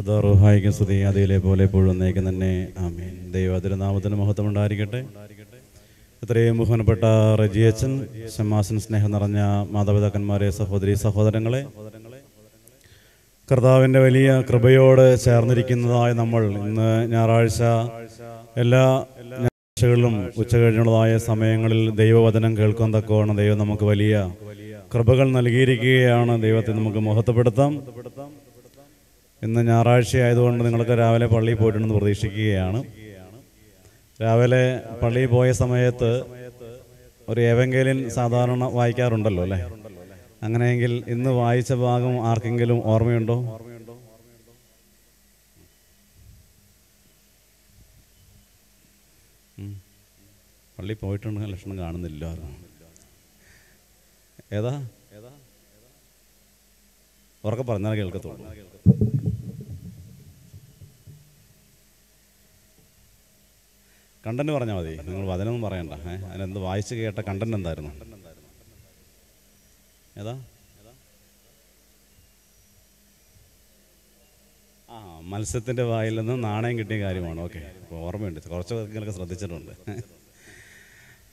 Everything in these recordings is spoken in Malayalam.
പരിശുദ്ധ റൂഹായിക്കും സ്തുതി അതിലെ പോലെ എപ്പോഴും തന്നെ. ആമീൻ. ദൈവ തിരുനാമത്തിന് മഹത്വം ഉണ്ടായിരിക്കട്ടെ. ഇത്രയും ബഹുമാനപ്പെട്ട റജിയച്ചൻ ഷമാസൻ സ്നേഹം നിറഞ്ഞ മാതാപിതാക്കന്മാരെ സഹോദരി സഹോദരങ്ങളെ കർത്താവിന്റെ വലിയ കൃപയോട് ചേർന്നിരിക്കുന്നതായ നമ്മൾ ഇന്ന് ഞായറാഴ്ച എല്ലാ ഞായറാഴ്ചകളിലും ഉച്ച കഴിഞ്ഞുള്ളതായ സമയങ്ങളിൽ ദൈവവചനം കേൾക്കാൻ തക്കവണ്ണം ദൈവം നമുക്ക് വലിയ കൃപകൾ നൽകിയിരിക്കുകയാണ്. ദൈവത്തെ നമുക്ക് മഹത്വപ്പെടുത്താം. ഇന്ന് ഞായറാഴ്ച ആയതുകൊണ്ട് നിങ്ങൾക്ക് രാവിലെ പള്ളിയിൽ പോയിട്ടുണ്ടെന്ന് പ്രതീക്ഷിക്കുകയാണ്. രാവിലെ പള്ളിയിൽ പോയ സമയത്ത് ഒരു ഏവെങ്കിലും സാധാരണ വായിക്കാറുണ്ടല്ലോ അല്ലേ? അങ്ങനെയെങ്കിൽ ഇന്ന് വായിച്ച ഭാഗം ആർക്കെങ്കിലും ഓർമ്മയുണ്ടോ? പള്ളി പോയിട്ടുണ്ട് ലക്ഷണം കാണുന്നില്ല. ഏതാ? ഉറക്കെ പറഞ്ഞാൽ കേൾക്കത്തുള്ളൂ. കണ്ടന്റ് പറഞ്ഞാൽ മതി. നിങ്ങൾ വചനമൊന്നും പറയണ്ട. ഏഹ് അതിനെന്ത് വായിച്ച് കേട്ട കണ്ടന്റ് എന്തായിരുന്നു? ഏതാ? ആ മത്സ്യത്തിന്റെ വായിൽ നിന്ന് നാണയം കിട്ടിയ കാര്യമാണ്. ഓക്കെ. ഓർമ്മയുണ്ട്. കുറച്ച് പേർക്കൊക്കെ ശ്രദ്ധിച്ചിട്ടുണ്ട്.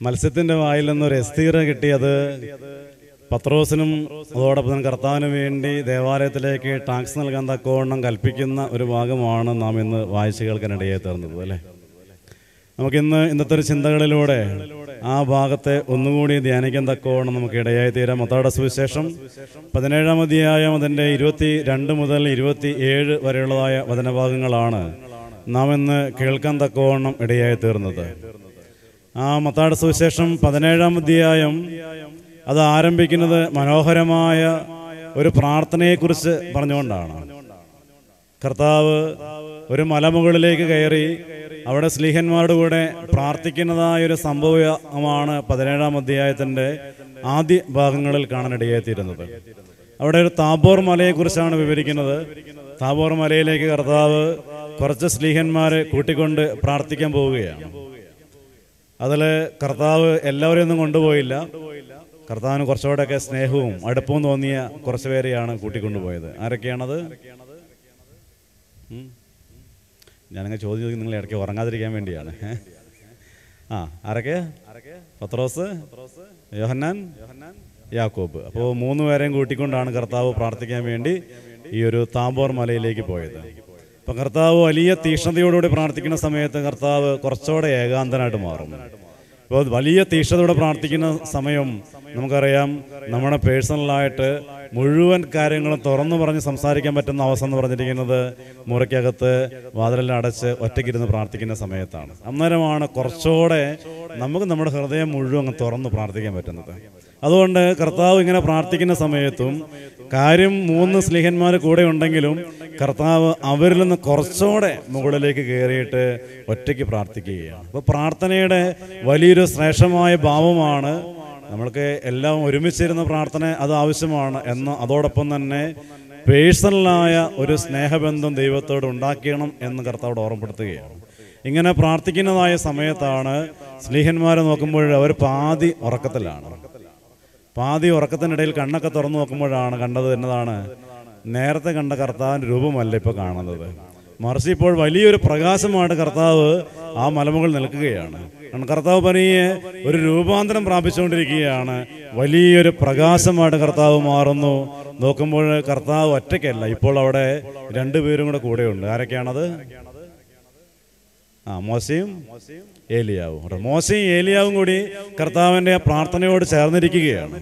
മത്സ്യത്തിന്റെ വായിൽ നിന്ന് ഒരു എസ്തീറ കിട്ടിയത് പത്രോസിനും അതോടൊപ്പം തന്നെ കർത്താവിന് വേണ്ടി ദേവാലയത്തിലേക്ക് ടാക്സ് നൽകാൻ തക്കവണ്ണം കൽപ്പിക്കുന്ന ഒരു ഭാഗമാണ് നാം ഇന്ന് വായിച്ചു കേൾക്കാനിടയായി തീർന്നത് അല്ലേ? നമുക്കിന്ന് ഇന്നത്തെ ഒരു ചിന്തകളിലൂടെ ആ ഭാഗത്തെ ഒന്നുകൂടി ധ്യാനിക്കാൻ തക്കവണ്ണം നമുക്ക് ഇടയായി തീരാം. മത്താടെ സുവിശേഷം പതിനേഴാം അധ്യായം അതിന്റെ ഇരുപത്തി രണ്ട് മുതൽ ഇരുപത്തി ഏഴ് വരെയുള്ളതായ വചനഭാഗങ്ങളാണ് നാം ഇന്ന് കേൾക്കാൻ തക്കവണ്ണം ഇടയായി തീർന്നത്. ആ മത്താടെ സുവിശേഷം പതിനേഴാം അധ്യായം അത് ആരംഭിക്കുന്നത് മനോഹരമായ ഒരു പ്രാർത്ഥനയെക്കുറിച്ച് പറഞ്ഞുകൊണ്ടാണ്. കർത്താവ് ഒരു മലമുകളിലേക്ക് കയറി അവിടെ സ്ലീഹന്മാരുടെ കൂടെ പ്രാർത്ഥിക്കുന്നതായ ഒരു സംഭവമാണ് പതിനേഴാം അധ്യായത്തിന്റെ ആദ്യ ഭാഗങ്ങളിൽ കാണാനിടയായിത്തീരുന്നത്. അവിടെ ഒരു താബോർ മലയെക്കുറിച്ചാണ് വിവരിക്കുന്നത്. താബോർ മലയിലേക്ക് കർത്താവ് കുറച്ച് സ്ലീഹന്മാരെ കൂട്ടിക്കൊണ്ട് പ്രാർത്ഥിക്കാൻ പോവുകയാണ്. അതിൽ കർത്താവ് എല്ലാവരെയും ഒന്നും കൊണ്ടുപോയില്ല. കർത്താവിന് കുറച്ചുകൂടെയൊക്കെ സ്നേഹവും അടുപ്പവും തോന്നിയ കുറച്ച് പേരെയാണ് കൂട്ടിക്കൊണ്ടുപോയത്. ആരൊക്കെയാണത്? ഉം? ഞാനങ്ങനെ ചോദ്യം ചോദിക്കും നിങ്ങൾ ഇടയ്ക്ക് ഉറങ്ങാതിരിക്കാൻ വേണ്ടിയാണ്? ആ ആരൊക്കെ? പത്രോസ് യോഹന്നാൻ യാക്കോബ്. അപ്പോൾ മൂന്ന് പേരെയും കൂട്ടിക്കൊണ്ടാണ് കർത്താവ് പ്രാർത്ഥിക്കാൻ വേണ്ടി ഈ ഒരു താമ്പോർ മലയിലേക്ക് പോയത്. അപ്പം കർത്താവ് വലിയ തീക്ഷ്ണതയോടുകൂടി പ്രാർത്ഥിക്കുന്ന സമയത്ത് കർത്താവ് കുറച്ചുകൂടെ ഏകാന്തനായിട്ട് മാറും അപ്പോൾ വലിയ തീക്ഷ്ണതയോടെ പ്രാർത്ഥിക്കുന്ന സമയം നമുക്കറിയാം നമ്മുടെ പേഴ്സണലായിട്ട് മുഴുവൻ കാര്യങ്ങളും തുറന്നു പറഞ്ഞ് സംസാരിക്കാൻ പറ്റുന്ന അവസ്ഥ എന്ന് പറഞ്ഞിരിക്കുന്നത് മുറിക്കകത്ത് വാതിലെല്ലാം അടച്ച് ഒറ്റയ്ക്കിരുന്ന് പ്രാർത്ഥിക്കുന്ന സമയത്താണ്. അന്നേരമാണ് കുറച്ചുകൂടെ നമുക്ക് നമ്മുടെ ഹൃദയം മുഴുവൻ അങ്ങ് തുറന്ന് പ്രാർത്ഥിക്കാൻ പറ്റുന്നത്. അതുകൊണ്ട് കർത്താവ് ഇങ്ങനെ പ്രാർത്ഥിക്കുന്ന സമയത്തും കാര്യം മൂന്ന് സ്നേഹന്മാർ കൂടെ ഉണ്ടെങ്കിലും കർത്താവ് അവരിൽ നിന്ന് കുറച്ചുകൂടെ മുകളിലേക്ക് കയറിയിട്ട് ഒറ്റയ്ക്ക് പ്രാർത്ഥിക്കുകയാണ്. അപ്പോൾ പ്രാർത്ഥനയുടെ വലിയൊരു ശ്രേഷ്ഠമായ ഭാവമാണ് നമ്മൾക്ക് എല്ലാം ഒരുമിച്ചിരുന്ന പ്രാർത്ഥന അത് ആവശ്യമാണ് എന്ന് അതോടൊപ്പം തന്നെ പേഴ്സണലായ ഒരു സ്നേഹബന്ധം ദൈവത്തോട് ഉണ്ടാക്കിയണം എന്ന് കർത്താവോട് ഓർമ്മപ്പെടുത്തുകയാണ്. ഇങ്ങനെ പ്രാർത്ഥിക്കുന്നതായ സമയത്താണ് സ്ലീഹന്മാരെ നോക്കുമ്പോൾ അവർ പാതി ഉറക്കത്തിലാണ്. പാതി ഉറക്കത്തിനിടയിൽ കണ്ണൊക്കെ തുറന്നു നോക്കുമ്പോഴാണ് കണ്ടത് എന്നതാണ് നേരത്തെ കണ്ട കർത്താവിന്റെ രൂപമല്ല ഇപ്പോൾ കാണുന്നത്. മറിച്ച് ഇപ്പോൾ വലിയൊരു പ്രകാശമായിട്ട് കർത്താവ് ആ മലമുകൾ നിൽക്കുകയാണ്. കർത്താവ് പനിയെ ഒരു രൂപാന്തരം പ്രാപിച്ചുകൊണ്ടിരിക്കുകയാണ്. വലിയൊരു പ്രകാശമായിട്ട് കർത്താവ് മാറുന്നു. നോക്കുമ്പോൾ കർത്താവ് ഒറ്റയ്ക്കല്ല ഇപ്പോൾ അവിടെ രണ്ടുപേരും കൂടെ കൂടെയുണ്ട്. ആരൊക്കെയാണത്? ആ മോശയും ഏലിയാവും. മോശയും ഏലിയാവും കൂടി കർത്താവിന്റെ പ്രാർത്ഥനയോട് ചേർന്നിരിക്കുകയാണ്.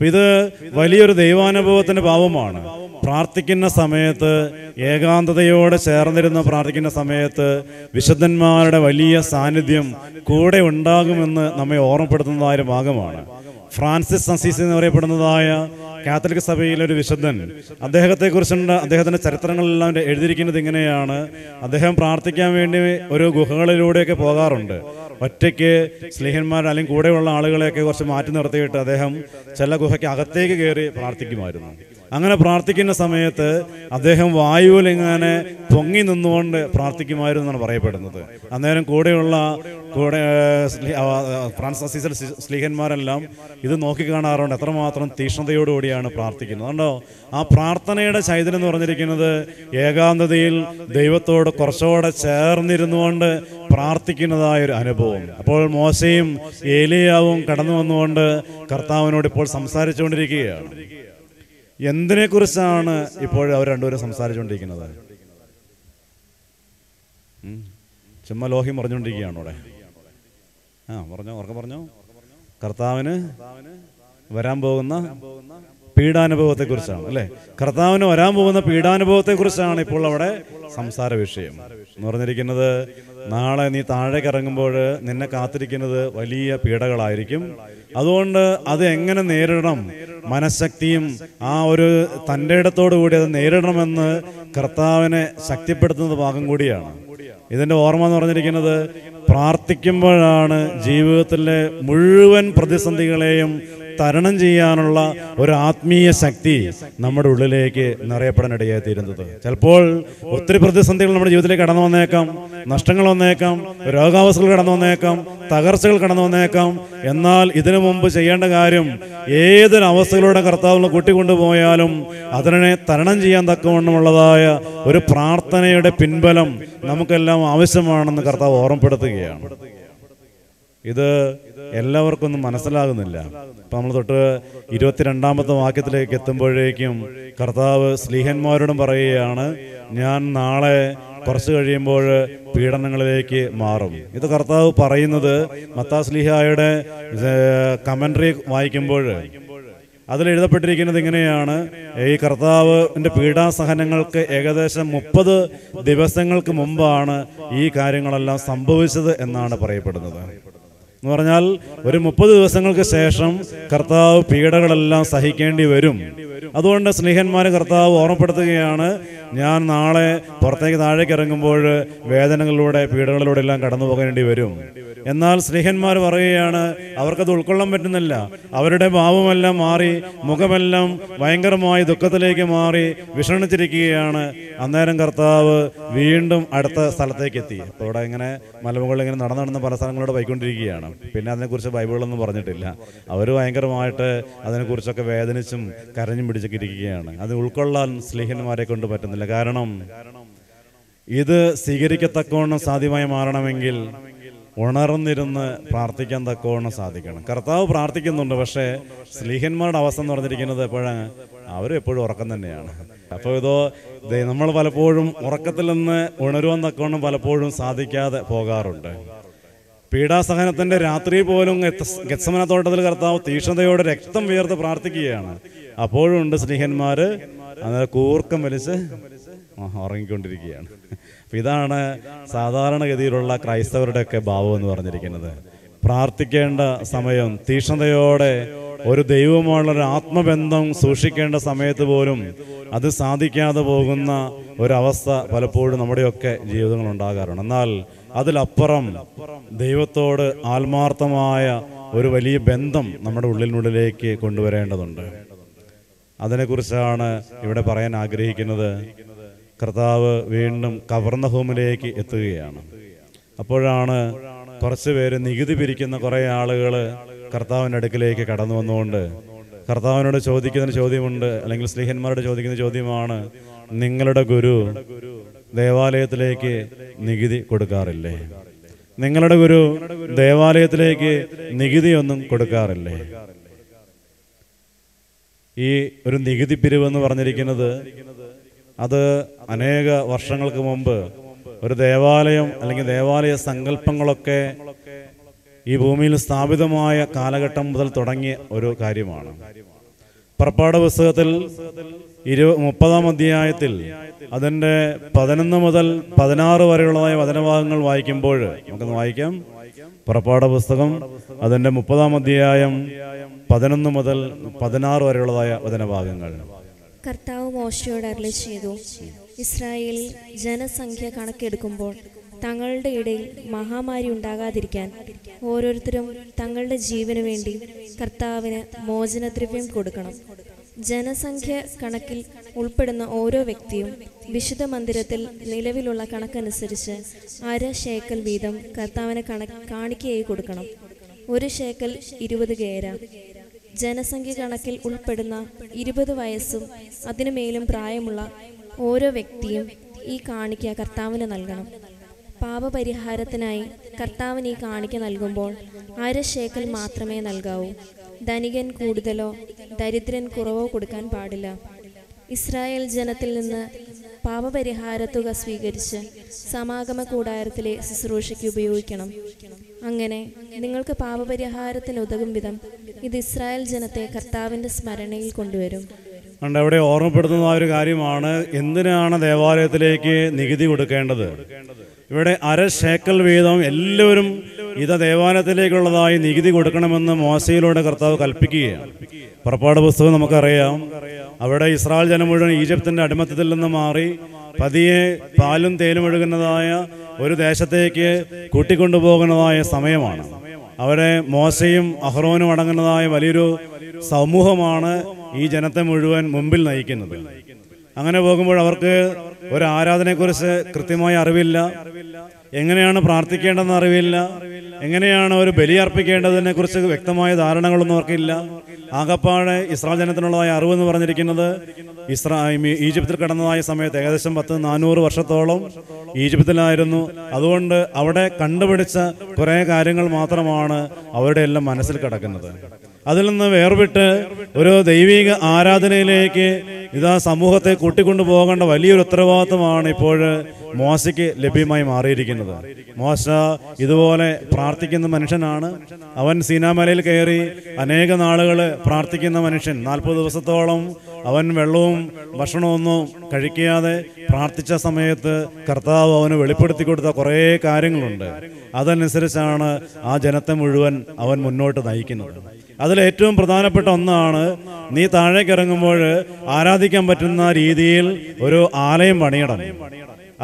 ഇത് വലിയൊരു ദൈവാനുഭവത്തിന്റെ ഭാവമാണ്. പ്രാർത്ഥിക്കുന്ന സമയത്ത് ഏകാന്തതയോടെ ചേർന്നിരുന്ന് പ്രാർത്ഥിക്കുന്ന സമയത്ത് വിശുദ്ധന്മാരുടെ വലിയ സാന്നിധ്യം കൂടെ ഉണ്ടാകുമെന്ന് നമ്മെ ഓർമ്മപ്പെടുത്തുന്നതായ ഒരു ഭാഗമാണ്. ഫ്രാൻസിസ് അസീസ് എന്ന് പറയപ്പെടുന്നതായ കാത്തലിക് സഭയിലെ ഒരു വിശുദ്ധൻ അദ്ദേഹത്തെ കുറിച്ചുണ്ട് അദ്ദേഹത്തിന്റെ ചരിത്രങ്ങളെല്ലാം എഴുതിയിരിക്കുന്നത് ഇങ്ങനെയാണ്. അദ്ദേഹം പ്രാർത്ഥിക്കാൻ വേണ്ടി ഒരു ഗുഹകളിലൂടെയൊക്കെ പോകാറുണ്ട്. ഒറ്റയ്ക്ക് സ്നേഹന്മാർ അല്ലെങ്കിൽ കൂടെയുള്ള ആളുകളെയൊക്കെ കുറച്ച് മാറ്റി നിർത്തിയിട്ട് അദ്ദേഹം ചില ഗുഹയ്ക്ക് അകത്തേക്ക് കയറി പ്രാർത്ഥിക്കുമായിരുന്നു. അങ്ങനെ പ്രാർത്ഥിക്കുന്ന സമയത്ത് അദ്ദേഹം വായുവിൽ ഇങ്ങനെ പൊങ്ങി നിന്നുകൊണ്ട് പ്രാർത്ഥിക്കുമായിരുന്നു എന്നാണ് പറയപ്പെടുന്നത്. അന്നേരം കൂടെയുള്ള കൂടെ ഫ്രാൻസ് അസീസൽ സ്ലീഹന്മാരെല്ലാം ഇത് നോക്കിക്കാണാറുണ്ട് എത്രമാത്രം തീക്ഷ്ണതയോടുകൂടിയാണ് പ്രാർത്ഥിക്കുന്നത്. അതുകൊണ്ടോ ആ പ്രാർത്ഥനയുടെ ചൈതന്യം എന്ന് പറഞ്ഞിരിക്കുന്നത് ഏകാന്തതയിൽ ദൈവത്തോട് കുറച്ചുകൂടെ ചേർന്നിരുന്നുകൊണ്ട് പ്രാർത്ഥിക്കുന്നതായ ഒരു അനുഭവം. അപ്പോൾ മോശയും ഏലിയാവും കടന്നു വന്നുകൊണ്ട് കർത്താവിനോട് ഇപ്പോൾ സംസാരിച്ചുകൊണ്ടിരിക്കുകയാണ്. എന്തിനെ കുറിച്ചാണ് ഇപ്പോൾ അവർ രണ്ടുപേരും സംസാരിച്ചുകൊണ്ടിരിക്കുന്നത്. ചുമ്മാ ലോഹ്യം പറഞ്ഞുകൊണ്ടിരിക്കുകയാണ് അവിടെ. ആ പറഞ്ഞോ ഉറക്കെ പറഞ്ഞോ കർത്താവിന് വരാൻ പോകുന്ന പീഡാനുഭവത്തെ കുറിച്ചാണ് അല്ലെ? കർത്താവിന് വരാൻ പോകുന്ന പീഡാനുഭവത്തെ കുറിച്ചാണ് ഇപ്പോൾ അവിടെ സംസാര വിഷയം എന്ന് പറഞ്ഞിരിക്കുന്നത് നാളെ നീ താഴേക്ക് ഇറങ്ങുമ്പോൾ നിന്നെ കാത്തിരിക്കുന്നത് വലിയ പീഡകളായിരിക്കും. അതുകൊണ്ട് അത് എങ്ങനെ നേരിടണം മനഃശക്തിയും ആ ഒരു തന്റെ ഇടത്തോടു കൂടി അത് നേരിടണമെന്ന് കർത്താവിനെ ശക്തിപ്പെടുത്തുന്നത് ഭാഗം കൂടിയാണ്. ഇതിന്റെ ഓർമ്മ എന്ന് പറഞ്ഞിരിക്കുന്നത് പ്രാർത്ഥിക്കുമ്പോഴാണ് ജീവിതത്തിലെ മുഴുവൻ പ്രതിസന്ധികളെയും തരണം ചെയ്യാനുള്ള ഒരു ആത്മീയ ശക്തി നമ്മുടെ ഉള്ളിലേക്ക് നിറയപ്പെടാൻ ഇടയായി തീരുന്നത്. ചിലപ്പോൾ ഒത്തിരി പ്രതിസന്ധികൾ നമ്മുടെ ജീവിതത്തിലേക്ക് കടന്നു വന്നേക്കാം. നഷ്ടങ്ങൾ വന്നേക്കാം. രോഗാവസ്ഥകൾ കടന്നു വന്നേക്കാം. തകർച്ചകൾ കടന്നു വന്നേക്കാം. എന്നാൽ ഇതിനു മുമ്പ് ചെയ്യേണ്ട കാര്യം ഏതൊരു കർത്താവിനെ കൂട്ടിക്കൊണ്ടുപോയാലും അതിനെ തരണം ചെയ്യാൻ തക്കവണ്ണമുള്ളതായ ഒരു പ്രാർത്ഥനയുടെ പിൻബലം നമുക്കെല്ലാം ആവശ്യമാണെന്ന് കർത്താവ് ഓർമ്മപ്പെടുത്തുകയാണ്. ഇത് എല്ലാവർക്കും ഒന്നും മനസ്സിലാകുന്നില്ല. ഇപ്പം നമ്മൾ തൊട്ട് ഇരുപത്തിരണ്ടാമത്തെ വാക്യത്തിലേക്ക് എത്തുമ്പോഴേക്കും കർത്താവ് സ്ലീഹന്മാരോടും പറയുകയാണ് ഞാൻ നാളെ കുറച്ച് കഴിയുമ്പോൾ പീഡനങ്ങളിലേക്ക് മാറും. ഇത് കർത്താവ് പറയുന്നത് മത്താസ്ലിഹായുടെ കമൻട്രി വായിക്കുമ്പോൾ. അതിൽ എഴുതപ്പെട്ടിരിക്കുന്നത് ഇങ്ങനെയാണ് ഈ കർത്താവിന്റെ പീഡാസഹനങ്ങൾക്ക് ഏകദേശം മുപ്പത് ദിവസങ്ങൾക്ക് മുമ്പാണ് ഈ കാര്യങ്ങളെല്ലാം സംഭവിച്ചത് എന്നാണ് പറയപ്പെടുന്നത്. എന്ന് പറഞ്ഞാൽ ഒരു മുപ്പത് ദിവസങ്ങൾക്ക് ശേഷം കർത്താവ് പീഡകളെല്ലാം സഹിക്കേണ്ടി വരും. അതുകൊണ്ട് സ്നേഹന്മാരെ കർത്താവ് ഓർമ്മപ്പെടുത്തുകയാണ്. ഞാൻ നാളെ പുറത്തേക്ക് താഴേക്ക് ഇറങ്ങുമ്പോൾ വേദനകളിലൂടെ പീഡകളിലൂടെ എല്ലാം കടന്നു പോകേണ്ടി വരും. എന്നാൽ സ്നേഹന്മാർ പറയുകയാണ് അവർക്കത് ഉൾക്കൊള്ളാൻ പറ്റുന്നില്ല. അവരുടെ ഭാവമെല്ലാം മാറി മുഖമെല്ലാം ഭയങ്കരമായ ദുഃഖത്തിലേക്ക് മാറി വിഷണിച്ചിരിക്കുകയാണ്. അന്നേരം കർത്താവ് വീണ്ടും അടുത്ത സ്ഥലത്തേക്ക് എത്തി അപ്പോൾ ഇവിടെ ഇങ്ങനെ മലമുകളിൽ ഇങ്ങനെ നടന്നു നടന്ന് പല സ്ഥലങ്ങളിലൂടെ പോയിക്കൊണ്ടിരിക്കുകയാണ്. പിന്നെ അതിനെക്കുറിച്ച് ബൈബിളൊന്നും പറഞ്ഞിട്ടില്ല. അവർ ഭയങ്കരമായിട്ട് അതിനെക്കുറിച്ചൊക്കെ വേദനിച്ചും കരഞ്ഞും പിടിച്ചൊക്കെ ഇരിക്കുകയാണ്. അത് ഉൾക്കൊള്ളാൻ സ്നേഹന്മാരെ കൊണ്ട് പറ്റുന്നില്ല. കാരണം ഇത് സ്വീകരിക്കത്തക്കവണ്ണം സാധ്യമായി മാറണമെങ്കിൽ ഉണർന്നിരുന്ന് പ്രാർത്ഥിക്കാൻ തക്കവണ്ണം സാധിക്കണം. കർത്താവ് പ്രാർത്ഥിക്കുന്നുണ്ട് പക്ഷേ സ്ലീഹന്മാരുടെ അവസ്ഥ എന്ന് പറഞ്ഞിരിക്കുന്നത് എപ്പോഴാണ്? അവരും എപ്പോഴും ഉറക്കം തന്നെയാണ്. അപ്പോൾ ഇതോ നമ്മൾ പലപ്പോഴും ഉറക്കത്തിൽ നിന്ന് ഉണരുവാൻ തക്കവണ്ണം പലപ്പോഴും സാധിക്കാതെ പോകാറുണ്ട്. പീഡാസഹനത്തിന്റെ രാത്രി പോലും ഗത്സമന തോട്ടത്തിൽ കർത്താവ് തീക്ഷ്ണതയോടെ രക്തം വിയർത്ത് പ്രാർത്ഥിക്കുകയാണ്. അപ്പോഴും ഉണ്ട് സ്നേഹന്മാര് അന്നേരം കൂർക്കം വലിച്ച് ഉറങ്ങിക്കൊണ്ടിരിക്കുകയാണ്. അപ്പം ഇതാണ് സാധാരണഗതിയിലുള്ള ക്രൈസ്തവരുടെയൊക്കെ ഭാവം എന്ന് പറഞ്ഞിരിക്കുന്നത്. പ്രാർത്ഥിക്കേണ്ട സമയം തീക്ഷ്ണതയോടെ ഒരു ദൈവമുള്ള ഒരു ആത്മബന്ധം സൂക്ഷിക്കേണ്ട സമയത്ത് പോലും അത് സാധിക്കാതെ പോകുന്ന ഒരവസ്ഥ പലപ്പോഴും നമ്മുടെയൊക്കെ ജീവിതങ്ങൾ ഉണ്ടാകാറുണ്ട് എന്നാൽ അതിലപ്പുറം ദൈവത്തോട് ആത്മാർത്ഥമായ ഒരു വലിയ ബന്ധം നമ്മുടെ ഉള്ളിനുള്ളിലേക്ക് കൊണ്ടുവരേണ്ടതുണ്ട്. അതിനെക്കുറിച്ചാണ് ഇവിടെ പറയാൻ ആഗ്രഹിക്കുന്നത്. കർത്താവ് വീണ്ടും കവർന്ന ഹോമിലേക്ക് എത്തുകയാണ്. അപ്പോഴാണ് കുറച്ച് പേര് നികുതി പിരിക്കുന്ന കുറേ ആളുകൾ കർത്താവിന്റെ അടുക്കിലേക്ക് കടന്നു വന്നുകൊണ്ട് കർത്താവിനോട് ചോദിക്കുന്ന ചോദ്യമുണ്ട് അല്ലെങ്കിൽ സ്നേഹന്മാരോട് ചോദിക്കുന്ന ചോദ്യമാണ് നിങ്ങളുടെ ഗുരു ദേവാലയത്തിലേക്ക് നികുതി കൊടുക്കാറില്ലേ? നിങ്ങളുടെ ഗുരു ദേവാലയത്തിലേക്ക് നികുതിയൊന്നും കൊടുക്കാറില്ലേ? ഈ ഒരു നികുതി പിരിവ് എന്ന് പറഞ്ഞിരിക്കുന്നത് അത് അനേക വർഷങ്ങൾക്ക് മുമ്പ് ഒരു ദേവാലയം അല്ലെങ്കിൽ ദേവാലയ സങ്കല്പങ്ങളൊക്കെ ഈ ഭൂമിയിൽ സ്ഥാപിതമായ കാലഘട്ടം മുതൽ തുടങ്ങിയ ഒരു കാര്യമാണ്. പുറപ്പാട് പുസ്തകത്തിൽ ഇരു മുപ്പതാം അധ്യായത്തിൽ അതിന്റെ പതിനൊന്ന് മുതൽ പതിനാറ് വരെയുള്ളതായ വചനഭാഗങ്ങൾ വായിക്കുമ്പോൾ നമുക്കൊന്ന് വായിക്കാം. പുറപ്പാട് പുസ്തകം അതിന്റെ മുപ്പതാം അധ്യായം പതിനൊന്ന് മുതൽ പതിനാറ് വരെയുള്ളതായ വചനഭാഗങ്ങൾ. കർത്താവ് മോശയോട് അരളി ചെയ്തു ഇസ്രായേലിൽ ജനസംഖ്യ കണക്കെടുക്കുമ്പോൾ തങ്ങളുടെ ഇടയിൽ മഹാമാരി ഉണ്ടാകാതിരിക്കാൻ ഓരോരുത്തരും തങ്ങളുടെ ജീവന് വേണ്ടി കർത്താവിന് മോചനദ്രവ്യം കൊടുക്കണം. ജനസംഖ്യ കണക്കിൽ ഉൾപ്പെടുന്ന ഓരോ വ്യക്തിയും വിശുദ്ധ മന്ദിരത്തിൽ നിലവിലുള്ള കണക്കനുസരിച്ച് അര ശേക്കൽ വീതം കർത്താവിനെ കണ കാണിക്കയായി കൊടുക്കണം. ഒരു ശേക്കൽ ഇരുപത് കേര ജനസംഖ്യ കണക്കിൽ ഉൾപ്പെടുന്ന ഇരുപത് വയസ്സും അതിനു മേലും പ്രായമുള്ള ഓരോ വ്യക്തിയും ഈ കാണിക്ക കർത്താവിന് നൽകണം. പാപപരിഹാരത്തിനായി കർത്താവിന് ഈ കാണിക്ക നൽകുമ്പോൾ അര ശേക്കൽ മാത്രമേ നൽകാവൂ. ധനികൻ കൂടുതലോ ദരിദ്രൻ കുറവോ കൊടുക്കാൻ പാടില്ല. ഇസ്രായേൽ ജനത്തിൽ നിന്ന് പാപപരിഹാര തുക സ്വീകരിച്ച് സമാഗമ കൂടാരത്തിലെ ശുശ്രൂഷയ്ക്ക് ഉപയോഗിക്കണം. അങ്ങനെ നിങ്ങൾക്ക് പാപപരിഹാരത്തിന് ഉതകും വിധം ഇത് ഇസ്രായേൽ ജനത്തെ കർത്താവിന്റെ സ്മരണയിൽ കൊണ്ടുവരും. അതുകൊണ്ട് അവിടെ ഓർമ്മപ്പെടുത്തുന്ന ഒരു കാര്യമാണ് എന്തിനാണ് ദേവാലയത്തിലേക്ക് നികുതി കൊടുക്കേണ്ടത്? ഇവിടെ അര ശേക്കൽ വീതം എല്ലാവരും ഇത് ദേവാലയത്തിലേക്കുള്ളതായി നികുതി കൊടുക്കണമെന്ന് മോശയിലൂടെ കർത്താവ് കൽപ്പിക്കുകയാണ്. പുറപ്പാട് പുസ്തകം നമുക്കറിയാം അവിടെ ഇസ്രായേൽ ജനം മുഴുവൻ ഈജിപ്തിന്റെ അടിമത്തത്തിൽ നിന്ന് മാറി പതിയെ പാലും തേനും ഒഴുകുന്നതായ ഒരു ദേശത്തേക്ക് കൂട്ടിക്കൊണ്ടുപോകുന്നതായ സമയമാണ്. അവരെ മോശയും അഹ്റോനും അടങ്ങുന്നതായ വലിയൊരു സമൂഹമാണ് ഈ ജനത്തെ മുഴുവൻ മുമ്പിൽ നയിക്കുന്നത്. അങ്ങനെ പോകുമ്പോൾ അവർക്ക് ഒരു ആരാധനയെക്കുറിച്ച് കൃത്യമായ അറിവില്ല. എങ്ങനെയാണ് പ്രാർത്ഥിക്കേണ്ടതെന്ന് അറിവില്ല. എങ്ങനെയാണ് ഒരു ബലി അർപ്പിക്കേണ്ടതിനെ കുറിച്ച് വ്യക്തമായ ധാരണകളൊന്നും അവർക്കില്ല. ആകപ്പാടെ ഇസ്രായേൽ ജനത്തിനുള്ളതായ അറിവ് എന്ന് പറഞ്ഞിരിക്കുന്നത് ഇസ്രാ ഈജിപ്തിൽ കടന്നതായ സമയത്ത് ഏകദേശം പത്ത് നാനൂറ് വർഷത്തോളം ഈജിപ്തിലായിരുന്നു. അതുകൊണ്ട് അവിടെ കണ്ടുപിടിച്ച കുറേ കാര്യങ്ങൾ മാത്രമാണ് അവരുടെ എല്ലാം മനസ്സിൽ കിടക്കുന്നത്. അതിൽ നിന്ന് വേർവിട്ട് ഒരു ദൈവിക ആരാധനയിലേക്ക് ഇതാ സമൂഹത്തെ കൂട്ടിക്കൊണ്ടു പോകേണ്ട വലിയൊരു ഉത്തരവാദിത്വമാണ് ഇപ്പോൾ മോശയ്ക്ക് ലഭ്യമായി മാറിയിരിക്കുന്നത്. മോശ ഇതുപോലെ പ്രാർത്ഥിക്കുന്ന മനുഷ്യനാണ്. അവൻ സീനാമലയിൽ കയറി അനേക നാളുകൾ പ്രാർത്ഥിക്കുന്ന മനുഷ്യൻ. നാൽപ്പത് ദിവസത്തോളം അവൻ വെള്ളവും ഭക്ഷണമൊന്നും കഴിക്കാതെ പ്രാർത്ഥിച്ച സമയത്ത് കർത്താവ് അവന് വെളിപ്പെടുത്തി കൊടുത്ത കുറേ കാര്യങ്ങളുണ്ട്. അതനുസരിച്ചാണ് ആ ജനത്തെ മുഴുവൻ അവൻ മുന്നോട്ട് നയിക്കുന്നത്. അതിൽ ഏറ്റവും പ്രധാനപ്പെട്ട ഒന്നാണ് നീ താഴേക്ക് ഇറങ്ങുമ്പോൾ ആരാധിക്കാൻ പറ്റുന്ന രീതിയിൽ ഒരു ആലയം പണിയണം.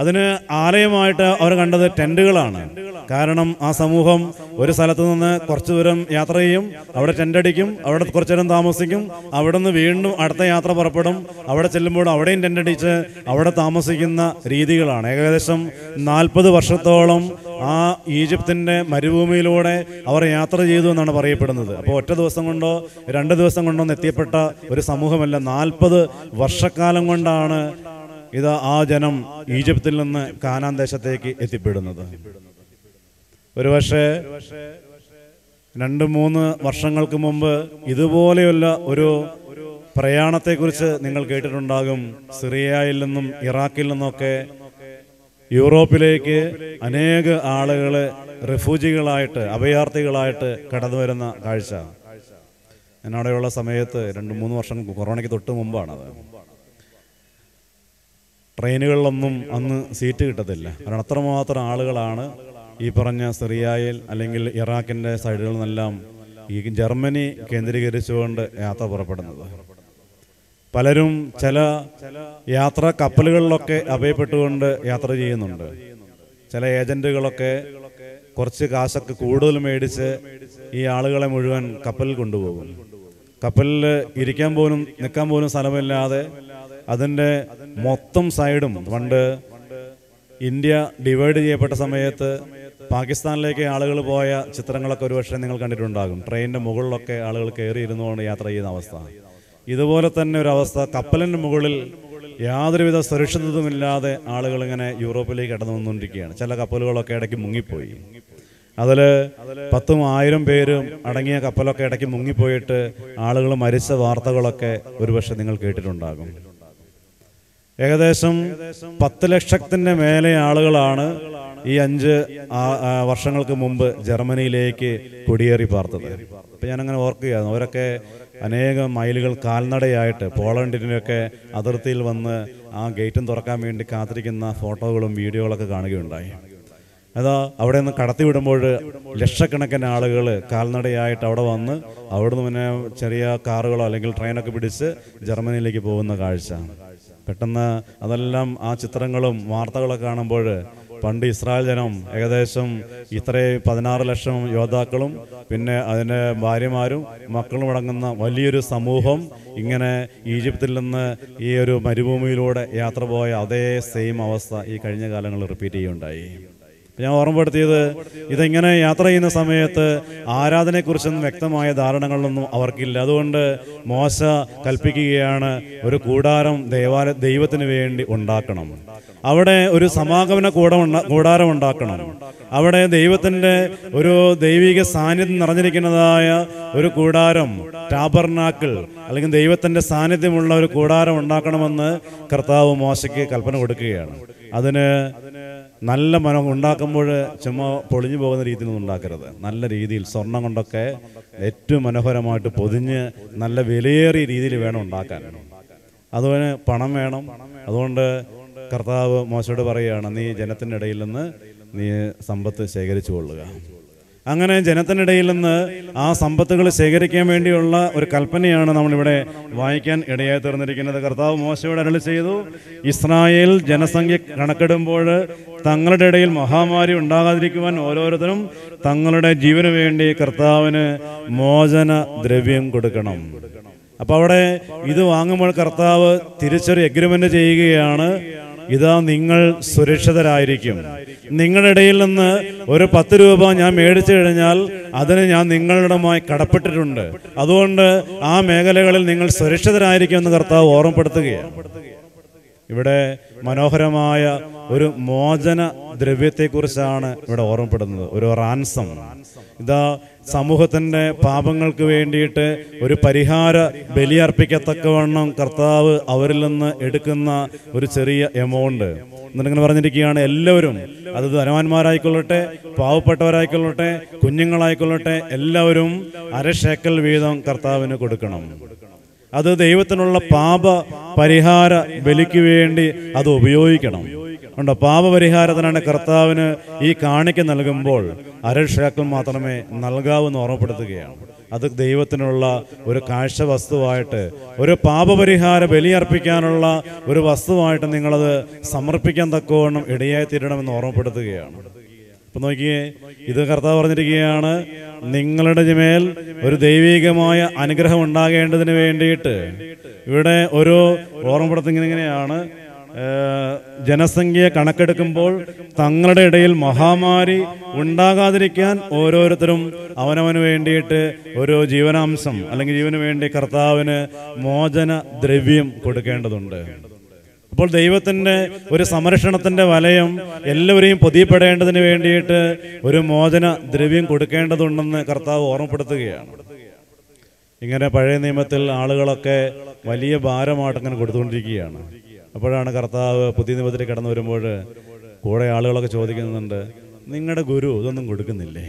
അതിന് ആലയമായിട്ട് അവർ കണ്ടത് ടെന്റുകളാണ്. കാരണം ആ സമൂഹം ഒരു സ്ഥലത്ത് നിന്ന് കുറച്ചു ദൂരം യാത്ര ചെയ്യും അവിടെ ടെന്റ് അടിക്കും അവിടെ കുറച്ചു നേരം താമസിക്കും അവിടെ നിന്ന് വീണ്ടും അടുത്ത യാത്ര പുറപ്പെടും അവിടെ ചെല്ലുമ്പോൾ അവിടെയും ടെന്റ് അടിച്ച് അവിടെ താമസിക്കുന്ന രീതികളാണ്. ഏകദേശം നാൽപ്പത് വർഷത്തോളം ആ ഈജിപ്തിന്റെ മരുഭൂമിയിലൂടെ അവർ യാത്ര ചെയ്തു എന്നാണ് പറയപ്പെടുന്നത്. അപ്പോൾ ഒറ്റ ദിവസം കൊണ്ടോ രണ്ട് ദിവസം കൊണ്ടോ എത്തിയപ്പെട്ട ഒരു സമൂഹമല്ല നാൽപ്പത് വർഷക്കാലം കൊണ്ടാണ് ഇത് ആ ജനം ഈജിപ്തിൽ നിന്ന് കാനാൻ ദേശത്തേക്ക് എത്തിപ്പെടുന്നത്. ഒരുപക്ഷെ രണ്ട് മൂന്ന് വർഷങ്ങൾക്ക് മുമ്പ് ഇതുപോലെയുള്ള ഒരു പ്രയാണത്തെക്കുറിച്ച് നിങ്ങൾ കേട്ടിട്ടുണ്ടാകും. സിറിയയിൽ നിന്നും ഇറാഖിൽ നിന്നൊക്കെ യൂറോപ്പിലേക്ക് അനേക ആളുകളെ റിഫ്യൂജികളായിട്ട് അഭയാർത്ഥികളായിട്ട് കടന്നു വരുന്ന കാഴ്ച. എന്നോടെയുള്ള സമയത്ത് രണ്ട് മൂന്ന് വർഷം കൊറോണയ്ക്ക് തൊട്ട് മുമ്പാണത്. ട്രെയിനുകളിലൊന്നും അന്ന് സീറ്റ് കിട്ടത്തില്ല. കാരണം അത്രമാത്രം ആളുകളാണ് ഈ പറഞ്ഞ സിറിയയിൽ അല്ലെങ്കിൽ ഇറാഖിന്റെ സൈഡുകളിൽ നിന്നെല്ലാം ഈ ജർമ്മനി കേന്ദ്രീകരിച്ചുകൊണ്ട് യാത്ര പുറപ്പെടുന്നത്. പലരും ചില യാത്ര കപ്പലുകളിലൊക്കെ അഭയപ്പെട്ടുകൊണ്ട് യാത്ര ചെയ്യുന്നുണ്ട്. ചില ഏജന്റുകളൊക്കെ കുറച്ച് കാശൊക്കെ കൂടുതൽ മേടിച്ച് ഈ ആളുകളെ മുഴുവൻ കപ്പലിൽ കൊണ്ടുപോകും. കപ്പലിൽ ഇരിക്കാൻ പോലും നിൽക്കാൻ പോലും സ്ഥലമില്ലാതെ അതിന്റെ മൊത്തം സൈഡും പണ്ട് ഇന്ത്യ ഡിവൈഡ് ചെയ്യപ്പെട്ട സമയത്ത് പാകിസ്ഥാനിലേക്ക് ആളുകൾ പോയ ചിത്രങ്ങളൊക്കെ ഒരുപക്ഷെ നിങ്ങൾ കണ്ടിട്ടുണ്ടാകും. ട്രെയിനിന്റെ മുകളിലൊക്കെ ആളുകൾ കയറി ഇരുന്നുകൊണ്ട് യാത്ര ചെയ്യുന്ന അവസ്ഥ. ഇതുപോലെ തന്നെ ഒരു അവസ്ഥ. കപ്പലിന് മുകളിൽ യാതൊരുവിധ സുരക്ഷിതത്വമില്ലാതെ ആളുകൾ ഇങ്ങനെ യൂറോപ്പിലേക്ക് കടന്നു വന്നുകൊണ്ടിരിക്കുകയാണ്. ചില കപ്പലുകളൊക്കെ ഇടയ്ക്ക് മുങ്ങിപ്പോയി. അതിൽ പത്തും ആയിരം പേരും അടങ്ങിയ കപ്പലൊക്കെ ഇടയ്ക്ക് മുങ്ങിപ്പോയിട്ട് ആളുകൾ മരിച്ച വാർത്തകളൊക്കെ ഒരുപക്ഷെ നിങ്ങൾ കേട്ടിട്ടുണ്ടാകും. ഏകദേശം പത്ത് ലക്ഷത്തിന്റെ മേലെ ആളുകളാണ് ഈ അഞ്ച് വർഷങ്ങൾക്ക് മുമ്പ് ജർമ്മനിയിലേക്ക് കുടിയേറി പാർത്തത്. അപ്പം ഞാനങ്ങനെ ഓർക്കുകയായിരുന്നു. അവരൊക്കെ അനേകം മൈലുകൾ കാൽനടയായിട്ട് പോളണ്ടിനൊക്കെ അതിർത്തിയിൽ വന്ന് ആ ഗേറ്റും തുറക്കാൻ വേണ്ടി കാത്തിരിക്കുന്ന ഫോട്ടോകളും വീഡിയോകളൊക്കെ കാണുകയുണ്ടായി. അതാ അവിടെ നിന്ന് കടത്തി വിടുമ്പോൾ ലക്ഷക്കണക്കിന് ആളുകൾ കാൽനടയായിട്ട് അവിടെ വന്ന് അവിടുന്ന് പിന്നെ ചെറിയ കാറുകളോ അല്ലെങ്കിൽ ട്രെയിനൊക്കെ പിടിച്ച് ജർമ്മനിയിലേക്ക് പോകുന്ന കാഴ്ച. പെട്ടെന്ന് അതെല്ലാം ആ ചിത്രങ്ങളും വാർത്തകളൊക്കെ കാണുമ്പോൾ പണ്ട് ഇസ്രായേൽ ജനം ഏകദേശം ഇത്രയും പതിനാറ് ലക്ഷം യോദ്ധാക്കളും പിന്നെ അതിന്റെ ഭാര്യമാരും മക്കളും അടങ്ങുന്ന വലിയൊരു സമൂഹം ഇങ്ങനെ ഈജിപ്തിൽ നിന്ന് ഈ ഒരു മരുഭൂമിയിലൂടെ യാത്ര പോയ അതേ സെയിം അവസ്ഥ ഈ കഴിഞ്ഞ കാലങ്ങളിൽ റിപ്പീറ്റ് ചെയ്യുകയുണ്ടായി. ഞാൻ ഓർമ്മപ്പെടുത്തിയത് ഇതെങ്ങനെ യാത്ര ചെയ്യുന്ന സമയത്ത് ആരാധനയെക്കുറിച്ചൊന്നും വ്യക്തമായ ധാരണകളൊന്നും അവർക്കില്ല. അതുകൊണ്ട് മോശ കൽപ്പിക്കുകയാണ് ഒരു കൂടാരം ദേവാലയ ദൈവത്തിന് വേണ്ടി ഉണ്ടാക്കണം. അവിടെ ഒരു സമാഗമന കൂടം കൂടാരം ഉണ്ടാക്കണം. അവിടെ ദൈവത്തിന്റെ ഒരു ദൈവിക സാന്നിധ്യം നിറഞ്ഞിരിക്കുന്നതായ ഒരു കൂടാരം ടാബർനാക്കിൾ അല്ലെങ്കിൽ ദൈവത്തിന്റെ സാന്നിധ്യമുള്ള ഒരു കൂടാരം ഉണ്ടാക്കണമെന്ന് കർത്താവ് മോശയ്ക്ക് കൽപ്പന കൊടുക്കുകയാണ്. അതിന് നല്ല മനം ഉണ്ടാക്കുമ്പോൾ ചുമ്മാ പൊളിഞ്ഞു പോകുന്ന രീതിയിൽ ഒന്നും ഉണ്ടാക്കരുത്. നല്ല രീതിയിൽ സ്വർണം കൊണ്ടൊക്കെ ഏറ്റവും മനോഹരമായിട്ട് പൊതിഞ്ഞ് നല്ല വിലയേറിയ രീതിയിൽ വേണം ഉണ്ടാക്കാൻ. അതുപോലെ പണം വേണം. അതുകൊണ്ട് കർത്താവ് മോശയോട് പറയുകയാണ് നീ ജനത്തിന്റെ ഇടയിൽ നിന്ന് നീ സമ്പത്ത് ശേഖരിച്ചു കൊള്ളുക. അങ്ങനെ ജനത്തിനിടയിൽ നിന്ന് ആ സമ്പത്തുകൾ ശേഖരിക്കാൻ വേണ്ടിയുള്ള ഒരു കൽപ്പനയാണ് നമ്മളിവിടെ വായിക്കാൻ ഇടയായി തീർന്നിരിക്കുന്നത്. കർത്താവ് മോശയോട് അരളി ചെയ്തു ഇസ്രായേൽ ജനസംഖ്യ കണക്കിടുമ്പോൾ തങ്ങളുടെ ഇടയിൽ മഹാമാരി ഉണ്ടാകാതിരിക്കുവാൻ ഓരോരുത്തരും തങ്ങളുടെ ജീവന് വേണ്ടി കർത്താവിന് മോചന ദ്രവ്യം കൊടുക്കണം. അപ്പോൾ അവിടെ ഇത് വാങ്ങുമ്പോൾ കർത്താവ് തിരിച്ചൊരു എഗ്രിമെന്റ് ചെയ്യുകയാണ്. ഇതാ നിങ്ങൾ സുരക്ഷിതരായിരിക്കും. നിങ്ങളുടെ ഇടയിൽ നിന്ന് ഒരു പത്ത് രൂപ ഞാൻ മേടിച്ചു കഴിഞ്ഞാൽ അതിന് ഞാൻ നിങ്ങളുടെമായി കടപ്പെട്ടിട്ടുണ്ട്. അതുകൊണ്ട് ആ മേഖലകളിൽ നിങ്ങൾ സുരക്ഷിതരായിരിക്കും എന്ന് കർത്താവ് ഓർമ്മപ്പെടുത്തുകയാണ്. ഇവിടെ മനോഹരമായ ഒരു മോചന ദ്രവ്യത്തെക്കുറിച്ചാണ് ഇവിടെ ഓർമ്മപ്പെടുന്നത്. ഒരു റാൻസം. ഇതാ സമൂഹത്തിന്റെ പാപങ്ങൾക്ക് വേണ്ടിയിട്ട് ഒരു പരിഹാര ബലിയർപ്പിക്കത്തക്കവണ്ണം കർത്താവ് അവരിൽ നിന്ന് എടുക്കുന്ന ഒരു ചെറിയ എമൗണ്ട് എന്നിട്ടിങ്ങനെ പറഞ്ഞിരിക്കുകയാണ് എല്ലാവരും അത് ധനവാന്മാരായിക്കൊള്ളട്ടെ പാവപ്പെട്ടവരായിക്കൊള്ളട്ടെ കുഞ്ഞുങ്ങളായിക്കൊള്ളട്ടെ എല്ലാവരും അരശേക്കൽ വീതം കർത്താവിന് കൊടുക്കണം. അത് ദൈവത്തിനുള്ള പാപ പരിഹാര ബലിക്ക് വേണ്ടി അത് ഉപയോഗിക്കണം. ഉണ്ടോ പാപപരിഹാരത്തിനാണ് കർത്താവിന് ഈ കാണിക്ക നൽകുമ്പോൾ അരക്ഷാക്കൾ മാത്രമേ നൽകാവൂ എന്ന് ഓർമ്മപ്പെടുത്തുകയാണ്. അത് ദൈവത്തിനുള്ള ഒരു കാഴ്ച വസ്തുവായിട്ട് ഒരു പാപപരിഹാര ബലിയർപ്പിക്കാനുള്ള ഒരു വസ്തുവായിട്ട് നിങ്ങളത് സമർപ്പിക്കാൻ തക്കവണ്ണം ഇടയായി തീരണമെന്ന് ഓർമ്മപ്പെടുത്തുകയാണ്. അപ്പം നോക്കിയേ ഇത് കർത്താവ് പറഞ്ഞിരിക്കുകയാണ് നിങ്ങളുടെ മേൽ ഒരു ദൈവികമായ അനുഗ്രഹം ഉണ്ടാകേണ്ടതിന് വേണ്ടിയിട്ട്. ഇവിടെ ഒരു ഓർമ്മപ്പെടുത്തുന്നത് ഇങ്ങനെയാണ് ഏഹ്, ജനസംഖ്യ കണക്കെടുക്കുമ്പോൾ തങ്ങളുടെ ഇടയിൽ മഹാമാരി ഉണ്ടാകാതിരിക്കാൻ ഓരോരുത്തരും അവനവന് വേണ്ടിയിട്ട് ഓരോ ജീവനാംശം അല്ലെങ്കിൽ ജീവന് വേണ്ടി കർത്താവിന് മോചന ദ്രവ്യം കൊടുക്കേണ്ടതുണ്ട്. അപ്പോൾ ദൈവത്തിന്റെ ഒരു സംരക്ഷണത്തിന്റെ വലയം എല്ലാവരെയും പൊതിയപ്പെടേണ്ടതിന് വേണ്ടിയിട്ട് ഒരു മോചന ദ്രവ്യം കൊടുക്കേണ്ടതുണ്ടെന്ന് കർത്താവ് ഓർമ്മപ്പെടുത്തുകയാണ്. ഇങ്ങനെ പഴയ നിയമത്തിൽ ആളുകളൊക്കെ വലിയ ഭാരമായിട്ട് അങ്ങനെ കൊടുത്തുകൊണ്ടിരിക്കുകയാണ്. അപ്പോഴാണ് കർത്താവ് പുതിയ നിയമത്തിൽ കടന്നു വരുമ്പോൾ കൂടെ ആളുകളൊക്കെ ചോദിക്കുന്നുണ്ട് നിങ്ങളുടെ ഗുരു ഇതൊന്നും കൊടുക്കുന്നില്ലേ?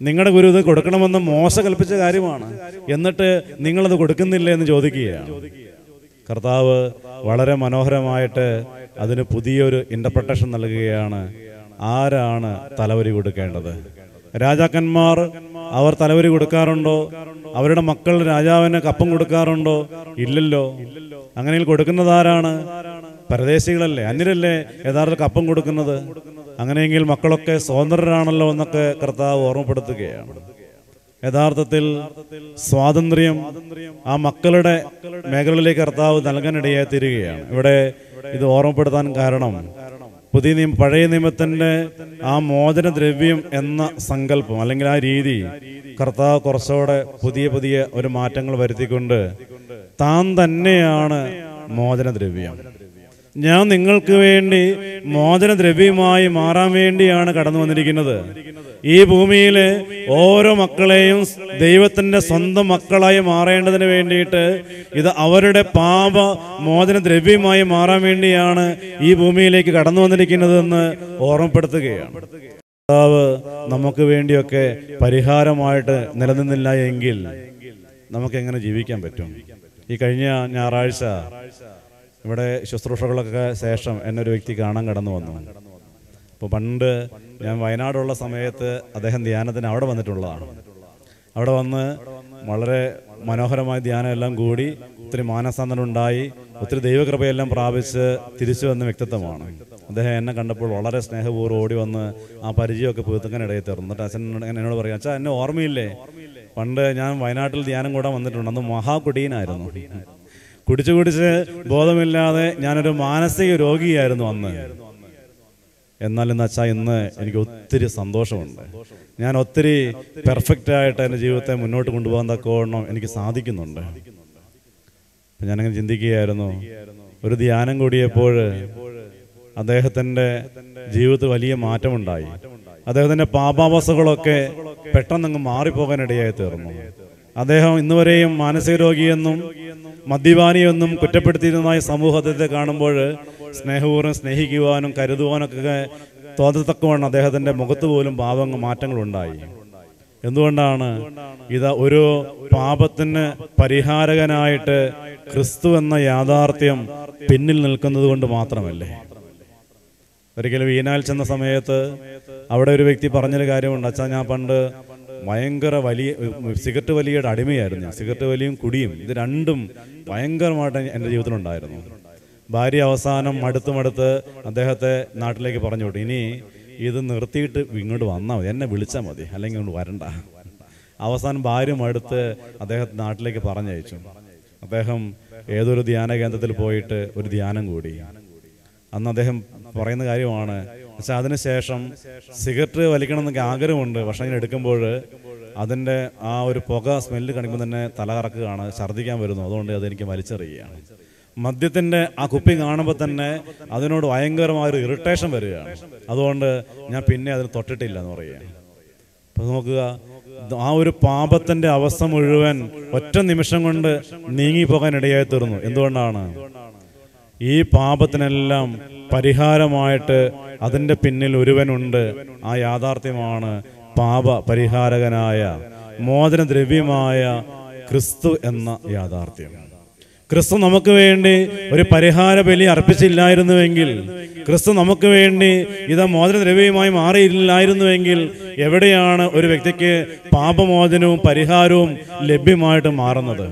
നിങ്ങളുടെ ഗുരു ഇത് കൊടുക്കണമെന്ന് മോശ കൽപ്പിച്ച കാര്യമാണ്. എന്നിട്ട് നിങ്ങളത് കൊടുക്കുന്നില്ലേ? എന്ന് ചോദിക്കുകയാണ്. കർത്താവ് വളരെ മനോഹരമായിട്ട് അതിന് പുതിയൊരു ഇന്റർപ്രട്ടേഷൻ നൽകുകയാണ് ആരാണ് തലവരി കൊടുക്കേണ്ടത്? രാജാക്കന്മാർ അവർ തലവരി കൊടുക്കാറുണ്ടോ? അവരുടെ മക്കൾ രാജാവിന് കപ്പം കൊടുക്കാറുണ്ടോ? ഇല്ലല്ലോ. അങ്ങനെ കൊടുക്കുന്നത് ആരാണ്? പരദേശികളല്ലേ അന്യരല്ലേ യഥാർത്ഥ കപ്പം കൊടുക്കുന്നത്? അങ്ങനെയെങ്കിൽ മക്കളൊക്കെ സ്വതന്ത്രരാണല്ലോ എന്നൊക്കെ കർത്താവ് ഓർമ്മപ്പെടുത്തുകയാണ്. യഥാർത്ഥത്തിൽ സ്വാതന്ത്ര്യം ആ മക്കളുടെ മേഖലയിലേക്ക് കർത്താവ് നൽകാനിടയായി തീരുകയാണ്. ഇവിടെ ഇത് ഓർമ്മപ്പെടുത്താൻ കാരണം പുതിയ നിയമ പഴയ നിയമത്തിന്റെ ആ മോചന ദ്രവ്യം എന്ന സങ്കല്പം അല്ലെങ്കിൽ ആ രീതി കർത്താവ് കുറച്ചുകൂടെ പുതിയ പുതിയ ഒരു മാറ്റങ്ങൾ വരുത്തിക്കൊണ്ട് താൻ തന്നെയാണ് മോചന ദ്രവ്യം ഞാൻ നിങ്ങൾക്ക് വേണ്ടി മോചന ദ്രവ്യമായി മാറാൻ വേണ്ടിയാണ് കടന്നു വന്നിരിക്കുന്നത്. ഈ ഭൂമിയിലെ ഓരോ മക്കളെയും ദൈവത്തിന്റെ സ്വന്തം മക്കളായി മാറേണ്ടതിന് വേണ്ടിയിട്ട് ഇത് അവരുടെ പാപ മോചന ദ്രവ്യമായി മാറാൻ വേണ്ടിയാണ് ഈ ഭൂമിയിലേക്ക് കടന്നു വന്നിരിക്കുന്നതെന്ന് ഓർമ്മപ്പെടുത്തുകയാണ്. കർത്താവ് നമുക്ക് വേണ്ടിയൊക്കെ പരിഹാരമായിട്ട് നിലനിന്നില്ല എങ്കിൽ നമുക്ക് എങ്ങനെ ജീവിക്കാൻ പറ്റും? ഈ കഴിഞ്ഞ ഞായറാഴ്ച ഇവിടെ ശുശ്രൂഷകളൊക്കെ ശേഷം എന്നൊരു വ്യക്തി കാണാൻ കടന്നു വന്നു. അപ്പോൾ പണ്ട് ഞാൻ വയനാടുള്ള സമയത്ത് അദ്ദേഹം ധ്യാനത്തിന് അവിടെ വന്നിട്ടുള്ളതാണ്. അവിടെ വന്ന് വളരെ മനോഹരമായ ധ്യാനം എല്ലാം കൂടി ഒത്തിരി മാനസാന്തരം ഉണ്ടായി ഒത്തിരി ദൈവകൃപയെല്ലാം പ്രാപിച്ച് തിരിച്ചു വന്ന വ്യക്തിത്വമാണ്. അദ്ദേഹം എന്നെ കണ്ടപ്പോൾ വളരെ സ്നേഹപൂർവം ഓടി വന്ന് ആ പരിചയമൊക്കെ പുതുക്കങ്ങനെ ഇടയിൽ തീർന്നു. എന്നിട്ട് അച്ഛൻ എന്നോട് പറയാം അച്ഛാ എന്നെ ഓർമ്മയില്ലേ? പണ്ട് ഞാൻ വയനാട്ടിൽ ധ്യാനം കൂടാൻ വന്നിട്ടുണ്ട്. അന്ന് മഹാകുടീനായിരുന്നു. കുടിച്ചു കുടിച്ച് ബോധമില്ലാതെ ഞാനൊരു മാനസിക രോഗിയായിരുന്നു അന്ന്. എന്നാൽ എന്ന് വെച്ചാൽ ഇന്ന് എനിക്ക് ഒത്തിരി സന്തോഷമുണ്ട്. ഞാൻ ഒത്തിരി പെർഫെക്റ്റ് ആയിട്ട് എന്റെ ജീവിതത്തെ മുന്നോട്ട് കൊണ്ടുപോകാൻ തക്കവണ്ണം എനിക്ക് സാധിക്കുന്നുണ്ട്. ഞാനങ്ങനെ ചിന്തിക്കുകയായിരുന്നു. ഒരു ധ്യാനം കൂടിയപ്പോൾ അദ്ദേഹത്തിന്റെ ജീവിതത്തിൽ വലിയ മാറ്റമുണ്ടായി. അദ്ദേഹത്തിന്റെ പാപാവസ്ഥകളൊക്കെ പെട്ടെന്നങ്ങ് മാറിപ്പോകാനിടയായി തീർന്നു. അദ്ദേഹം ഇന്നുവരെയും മാനസിക രോഗിയെന്നും മദ്യപാനിയെന്നും കുറ്റപ്പെടുത്തിയിരുന്നതായി സമൂഹത്തെ കാണുമ്പോൾ സ്നേഹപൂർവം സ്നേഹിക്കുവാനും കരുതുവാനൊക്കെ തോന്നത്തക്കവണ്ണം അദ്ദേഹത്തിന്റെ മുഖത്ത് പോലും പാപങ്ങൾ മാറ്റങ്ങളുണ്ടായി. എന്തുകൊണ്ടാണ് ഇത് ഒരു പാപത്തിന് പരിഹാരകനായിട്ട് ക്രിസ്തു എന്ന യാഥാർത്ഥ്യം പിന്നിൽ നിൽക്കുന്നത് കൊണ്ട് മാത്രമല്ലേ? ഒരിക്കലും വീനാൽ ചെന്ന സമയത്ത് അവിടെ ഒരു വ്യക്തി പറഞ്ഞൊരു കാര്യമുണ്ട്. അച്ഛാ ഞാൻ പണ്ട് ഭയങ്കര വലിയ സിഗരറ്റ് വലിയുടെ അടിമയായിരുന്നു സിഗരറ്റ് വലിയും കുടിയും. ഇത് രണ്ടും ഭയങ്കരമായിട്ട് എന്റെ ജീവിതത്തിലുണ്ടായിരുന്നു. ഭാര്യ അവസാനം മടുത്ത് അദ്ദേഹത്തെ നാട്ടിലേക്ക് പറഞ്ഞു വിട്ടു ഇനി ഇത് നിർത്തിയിട്ട് ഇങ്ങോട്ട് വന്നാൽ മതി. എന്നെ വിളിച്ചാൽ മതി. അല്ലെങ്കിൽ ഇങ്ങോട്ട് വരണ്ട. അവസാനം ഭാര്യ മടുത്ത് അദ്ദേഹത്തെ നാട്ടിലേക്ക് പറഞ്ഞയച്ചു. അദ്ദേഹം ഏതൊരു ധ്യാന കേന്ദ്രത്തിൽ പോയിട്ട് ഒരു ധ്യാനം കൂടി. അന്ന് അദ്ദേഹം പറയുന്ന കാര്യമാണ് പക്ഷെ അതിനുശേഷം സിഗരറ്റ് വലിക്കണം എന്നൊക്കെ ആഗ്രഹമുണ്ട്. പക്ഷെ അങ്ങനെ എടുക്കുമ്പോൾ അതിന്റെ ആ ഒരു പുക സ്മെല്ല് കാണിക്കുമ്പോൾ തന്നെ തല കറക്കുകയാണ് ഛർദ്ദിക്കാൻ വരുന്നു. അതുകൊണ്ട് അതെനിക്ക് വലിച്ചെറിയുകയാണ്. മദ്യത്തിന്റെ ആ കുപ്പി കാണുമ്പോൾ തന്നെ അതിനോട് ഭയങ്കരമായൊരു ഇറിറ്റേഷൻ വരികയാണ്. അതുകൊണ്ട് ഞാൻ പിന്നെ അതിന് തൊട്ടിട്ടില്ല എന്ന് പറയുകയാണ്. അപ്പം നോക്കുക ആ ഒരു പാപത്തിന്റെ അവസ്ഥ മുഴുവൻ ഒറ്റ നിമിഷം കൊണ്ട് നീങ്ങിപ്പോകാൻ ഇടയായി തീർന്നു. എന്തുകൊണ്ടാണ്? ഈ പാപത്തിനെല്ലാം പരിഹാരമായിട്ട് അതിന്റെ പിന്നിൽ ഒരുവനുണ്ട്. ആ യാഥാർത്ഥ്യമാണ് പാപ പരിഹാരകനായ മോചന ദ്രവ്യമായ ക്രിസ്തു എന്ന യാഥാർത്ഥ്യം. ക്രിസ്തു നമുക്ക് വേണ്ടി ഒരു പരിഹാര ബലി അർപ്പിച്ചില്ലായിരുന്നുവെങ്കിൽ ക്രിസ്തു നമുക്ക് വേണ്ടി ഇത് മോചനദ്രവ്യമായി മാറിയില്ലായിരുന്നുവെങ്കിൽ എവിടെയാണ് ഒരു വ്യക്തിക്ക് പാപമോചനവും പരിഹാരവും ലഭ്യമായിട്ട് മാറുന്നത്?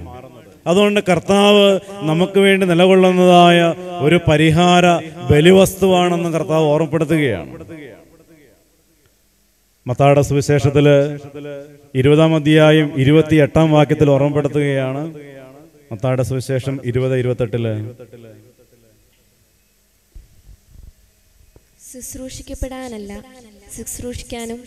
അതുകൊണ്ട് കർത്താവ് നമുക്ക് വേണ്ടി നിലകൊള്ളുന്നതായ ഒരു പരിഹാര ബലിവസ്തുവാണെന്ന് കർത്താവ് ഓർമ്മപ്പെടുത്തുകയാണ്. മത്താട സുവിശേഷത്തിൽ ഇരുപതാം അധ്യായം ഇരുപത്തി എട്ടാം വാക്യത്തിൽ ഓർമ്മപ്പെടുത്തുകയാണ് മത്താടെ സുവിശേഷം ഇരുപത് ഇരുപത്തെട്ടിൽ. ശുശ്രൂഷിക്കപ്പെടാനല്ല ശുശ്രൂഷിക്കാനും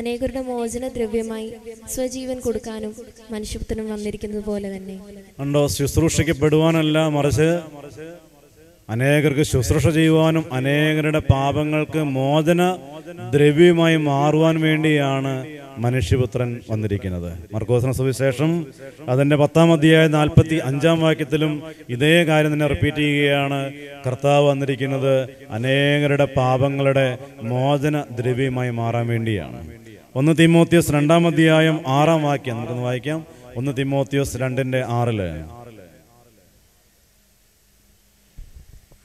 അനേകരുടെ മോചന ദ്രവ്യമായി സ്വജീവൻ കൊടുക്കാനും മനുഷ്യത്തിനും വന്നിരിക്കുന്നത് പോലെ തന്നെ. ഉണ്ടോ ശുശ്രൂഷിക്കപ്പെടുവാനല്ല മറിച്ച് അനേകർക്ക് ശുശ്രൂഷ ചെയ്യുവാനും അനേകരുടെ പാപങ്ങൾക്ക് മോചന ദ്രവ്യമായി മാറുവാൻ വേണ്ടിയാണ് മനുഷ്യപുത്രൻ വന്നിരിക്കുന്നത്. മർക്കോസന സുവിശേഷം അതിന്റെ പത്താം അധ്യായ നാൽപ്പത്തി അഞ്ചാം വാക്യത്തിലും ഇതേ കാര്യം തന്നെ റിപ്പീറ്റ് ചെയ്യുകയാണ്. കർത്താവ് വന്നിരിക്കുന്നത് അനേകരുടെ പാപങ്ങളുടെ മോചന ദ്രവ്യമായി മാറാൻ വേണ്ടിയാണ്. ഒന്ന് തിമോത്യോസ് രണ്ടാം അധ്യായം ആറാം വാക്യം. നമുക്കൊന്ന് വായിക്കാം. ഒന്ന് തിമോത്യോസ് രണ്ടിന്റെ ആറിൽ.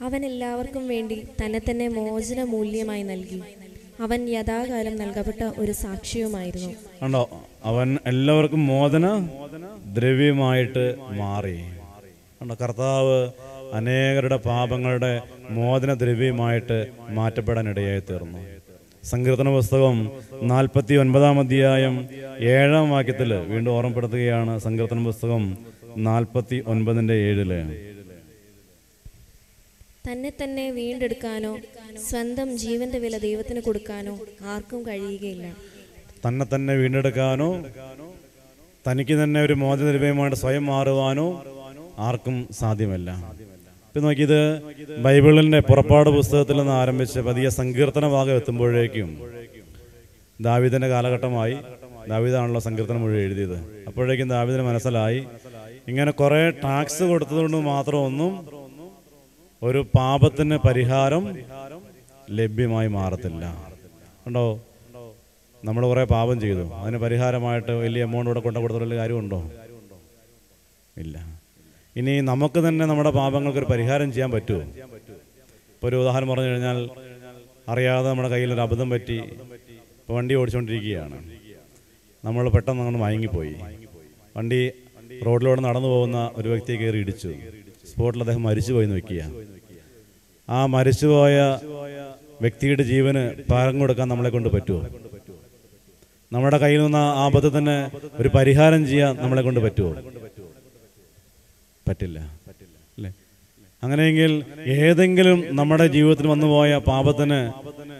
അവൻ എല്ലാവർക്കും വേണ്ടി തന്നെ തന്നെ മോചന മൂല്യമായി നൽകി. അവൻ യഥാകാലം നൽകപ്പെട്ട ഒരു സാക്ഷിയുമായിരുന്നു. കണ്ടോ? അവൻ എല്ലാവർക്കും മോചന ദ്രവ്യമായിട്ട് മാറി. കർത്താവ് അനേകരുടെ പാപങ്ങളുടെ മോചന ദ്രവ്യമായിട്ട് മാറ്റപ്പെടാൻ ഇടയായി തീർന്നു. സങ്കീർത്തന പുസ്തകം നാൽപ്പത്തി ഒൻപതാം അധ്യായം ഏഴാം വാക്യത്തിൽ വീണ്ടും ഓർമ്മപ്പെടുത്തുകയാണ് സങ്കീർത്തന പുസ്തകം നാൽപ്പത്തി ഒൻപതിന്റെ ഏഴിൽ. തന്നെ തന്നെ വീണ്ടെടുക്കാനോ സ്വന്തം ജീവന്റെ വില ദൈവത്തിന് കൊടുക്കാനോ ആർക്കും കഴിയുകയില്ല. തന്നെ തന്നെ വീണ്ടെടുക്കാനോ തനിക്ക് തന്നെ ഒരു മോചന മോചനദ്രവ്യമായിട്ട് സ്വയം മാറുവാനോ ആർക്കും സാധ്യമല്ല. ഇപ്പൊ നോക്കിയത് ബൈബിളിന്റെ പുറപ്പാട് പുസ്തകത്തിൽ നിന്ന് ആരംഭിച്ച് പതിയെ സങ്കീർത്തന ഭാഗം എത്തുമ്പോഴേക്കും ദാവിദിന്റെ കാലഘട്ടമായി ദാവിദാണല്ലോ സങ്കീർത്തനം മുഴുവൻ എഴുതിയത്. അപ്പോഴേക്കും ദാവിദിന് മനസ്സിലായി ഇങ്ങനെ കുറേ ടാക്സ് കൊടുത്തതുകൊണ്ട് മാത്രം ഒന്നും ഒരു പാപത്തിന് പരിഹാരം ലഭ്യമായി മാറത്തില്ല. ഉണ്ടോ? നമ്മൾ കുറെ പാപം ചെയ്തു. അതിന് പരിഹാരമായിട്ട് വലിയ എമൗണ്ട് ഇവിടെ കൊണ്ടു കൊടുത്തുള്ള കാര്യമുണ്ടോ? ഇല്ല. ഇനി നമുക്ക് തന്നെ നമ്മുടെ പാപങ്ങൾക്ക് ഒരു പരിഹാരം ചെയ്യാൻ പറ്റുമോ? ഇപ്പോൾ ഒരു ഉദാഹരണം പറഞ്ഞു കഴിഞ്ഞാൽ അറിയാതെ നമ്മുടെ കയ്യിൽ ഒരു അബദ്ധം പറ്റി വണ്ടി ഓടിച്ചുകൊണ്ടിരിക്കുകയാണ് നമ്മൾ പെട്ടെന്ന് അങ്ങോട്ട് മയങ്ങിപ്പോയി. വണ്ടി റോഡിലൂടെ നടന്നു പോകുന്ന ഒരു വ്യക്തിയെ കയറി ഇടിച്ചു. സ്പോട്ടിൽ അദ്ദേഹം മരിച്ചുപോയി നോക്കിയ. ആ മരിച്ചുപോയ വ്യക്തിയുടെ ജീവന് പകരം കൊടുക്കാൻ നമ്മളെ കൊണ്ട് പറ്റുമോ? നമ്മുടെ കയ്യിൽ നിന്ന് ആ തന്നെ ഒരു പരിഹാരം ചെയ്യാൻ നമ്മളെ കൊണ്ട് പറ്റുമോ? പറ്റില്ല. അല്ലേ? അങ്ങനെയെങ്കിൽ ഏതെങ്കിലും നമ്മുടെ ജീവിതത്തിൽ വന്നുപോയ പാപത്തിന്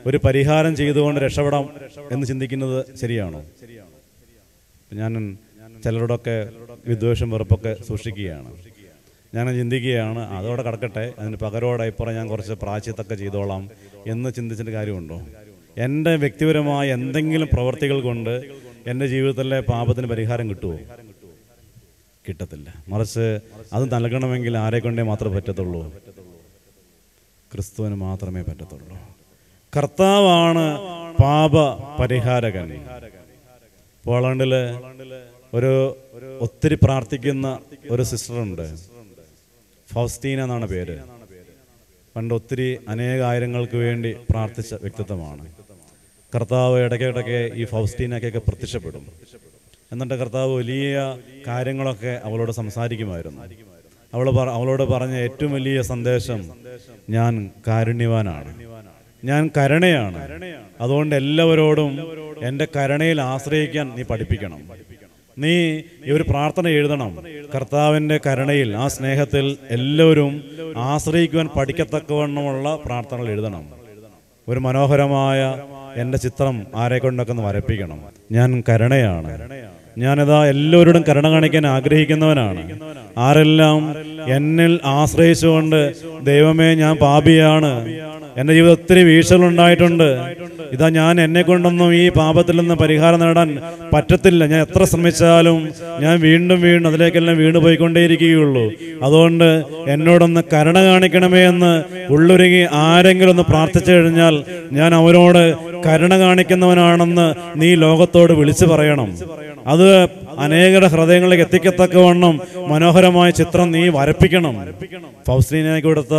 ഒരു പരിഹാരം ചെയ്തുകൊണ്ട് രക്ഷപ്പെടാം എന്ന് ചിന്തിക്കുന്നത് ശരിയാണോ? ഞാൻ ചിലരോടൊക്കെ വിദ്വേഷം വെറുപ്പൊക്കെ സൂക്ഷിക്കുകയാണ്. ഞാൻ ചിന്തിക്കുകയാണ്. അതോടെ കിടക്കട്ടെ. അതിന് പകരോടെ ഇപ്പുറം ഞാൻ കുറച്ച് പ്രാച്യത്തൊക്കെ ചെയ്തോളാം എന്ന് ചിന്തിച്ചിട്ട് കാര്യമുണ്ടോ? എന്റെ വ്യക്തിപരമായ എന്തെങ്കിലും പ്രവർത്തികൾ കൊണ്ട് എന്റെ ജീവിതത്തിലെ പാപത്തിന് പരിഹാരം കിട്ടുമോ കിട്ടത്തില്ല. മറിച്ച് അത് നൽകണമെങ്കിൽ ആരെ കൊണ്ടേ മാത്രമേ പറ്റത്തുള്ളൂ. ക്രിസ്തുവിന് മാത്രമേ പറ്റത്തുള്ളൂ. കർത്താവാണ് പാപ പരിഹാരകൻ. പോളണ്ടിൽ ഒരു ഒത്തിരി പ്രാർത്ഥിക്കുന്ന ഒരു സിസ്റ്റർ ഉണ്ട് ഫൗസ്റ്റീന എന്നാണ് പേര്. പണ്ട് ഒത്തിരി അനേകായിരങ്ങൾക്ക് വേണ്ടി പ്രാർത്ഥിച്ച വ്യക്തിത്വമാണ്. കർത്താവ് ഇടയ്ക്കിടയ്ക്ക് ഈ ഫൗസ്റ്റീനക്കൊക്കെ പ്രത്യക്ഷപ്പെടും. എന്നിട്ട് കർത്താവ് വലിയ കാര്യങ്ങളൊക്കെ അവളോട് സംസാരിക്കുമായിരുന്നു. അവൾ അവളോട് പറഞ്ഞ ഏറ്റവും വലിയ സന്ദേശം ഞാൻ കാരുണ്യവാനാണ്. ഞാൻ കരുണയാണ്. അതുകൊണ്ട് എല്ലാവരോടും എന്റെ കരുണയിൽ ആശ്രയിക്കാൻ നീ പഠിപ്പിക്കണം. നീ ഈ ഒരു പ്രാർത്ഥന എഴുതണം. കർത്താവിന്റെ കരുണയിൽ ആ സ്നേഹത്തിൽ എല്ലാവരും ആശ്രയിക്കുവാൻ പഠിക്കത്തക്കവണ്ണമുള്ള പ്രാർത്ഥനകൾ എഴുതണം. ഒരു മനോഹരമായ എന്റെ ചിത്രം ആരെ കൊണ്ടൊക്കെ ഒന്ന് വരപ്പിക്കണം. ഞാൻ കരുണയാണ്. ഞാനിതാ എല്ലാവരോടും കരുണ കാണിക്കാൻ ആഗ്രഹിക്കുന്നവനാണ്. ആരെല്ലാം എന്നിൽ ആശ്രയിച്ചുകൊണ്ട് ദൈവമേ ഞാൻ പാപിയാണ്. എന്റെ ജീവിതത്തിൽ ഒത്തിരി വീഴ്ചകൾ ഉണ്ടായിട്ടുണ്ട്. ഇതാ ഞാൻ എന്നെ കൊണ്ടൊന്നും ഈ പാപത്തിൽ നിന്ന് പരിഹാരം നേടാൻ പറ്റത്തില്ല. ഞാൻ എത്ര ശ്രമിച്ചാലും ഞാൻ വീണ്ടും വീണ്ടും അതിലേക്കെല്ലാം വീണ് പോയിക്കൊണ്ടേയിരിക്കുകയുള്ളൂ അതുകൊണ്ട് എന്നോടൊന്ന് കരുണ കാണിക്കണമേ എന്ന് ഉള്ളൊരുങ്ങി ആരെങ്കിലും ഒന്ന് പ്രാർത്ഥിച്ചു കഴിഞ്ഞാൽ ഞാൻ അവരോട് കരുണ കാണിക്കുന്നവനാണെന്ന് നീ ലോകത്തോട് വിളിച്ചു പറയണം. അത് അനേകരുടെ ഹൃദയങ്ങളിലേക്ക് എത്തിക്കത്തക്കവണ്ണം മനോഹരമായ ചിത്രം നീ വരപ്പിക്കണം. ഫൗസ്ലീനയ്ക്ക് കൊടുത്ത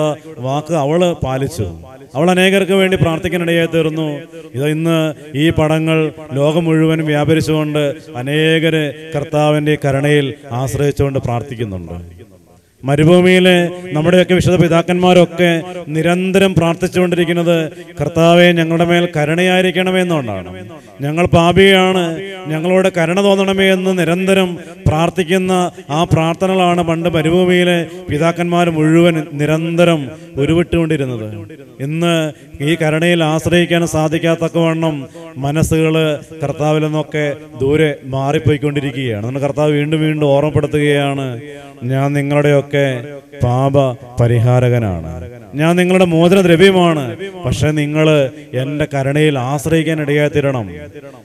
വാക്ക് അവൾ പാലിച്ചു. അവൾ അനേകർക്ക് വേണ്ടി പ്രാർത്ഥിക്കാനിടയായി തീർന്നു. ഇത് ഇന്ന് ഈ പടങ്ങൾ ലോകം മുഴുവൻ വ്യാപരിച്ചുകൊണ്ട് അനേകര് കർത്താവിന്റെ കരുണയിൽ ആശ്രയിച്ചുകൊണ്ട് പ്രാർത്ഥിക്കുന്നുണ്ട്. മരുഭൂമിയിലെ നമ്മുടെയൊക്കെ വിശുദ്ധ പിതാക്കന്മാരൊക്കെ നിരന്തരം പ്രാർത്ഥിച്ചുകൊണ്ടിരിക്കുന്നത് കർത്താവെ ഞങ്ങളുടെ മേൽ കരുണയായിരിക്കണമേ എന്നുകൊണ്ടാണ് ഞങ്ങൾ പാപിയാണ് ഞങ്ങളോട് കരുണ തോന്നണമേ എന്ന് നിരന്തരം പ്രാർത്ഥിക്കുന്ന ആ പ്രാർത്ഥനകളാണ് പണ്ട് മരുഭൂമിയിലെ പിതാക്കന്മാർ മുഴുവൻ നിരന്തരം ഉരുവിട്ടുകൊണ്ടിരുന്നത്. ഇന്ന് ഈ കരുണയിൽ ആശ്രയിക്കാൻ സാധിക്കാത്തക്കവണ്ണം മനസ്സുകൾ കർത്താവിൽ നിന്നൊക്കെ ദൂരെ മാറിപ്പോയിക്കൊണ്ടിരിക്കുകയാണ്. നമ്മുടെ കർത്താവ് വീണ്ടും വീണ്ടും ഓർമ്മപ്പെടുത്തുകയാണ് ഞാൻ നിങ്ങളുടെയൊക്കെ പാപ പരിഹാരകനാണ് ഞാൻ നിങ്ങളുടെ മോചന ദ്രവ്യമാണ് പക്ഷെ നിങ്ങൾ എന്റെ കരുണയിൽ ആശ്രയിക്കാൻ ഇടയായി തീരണം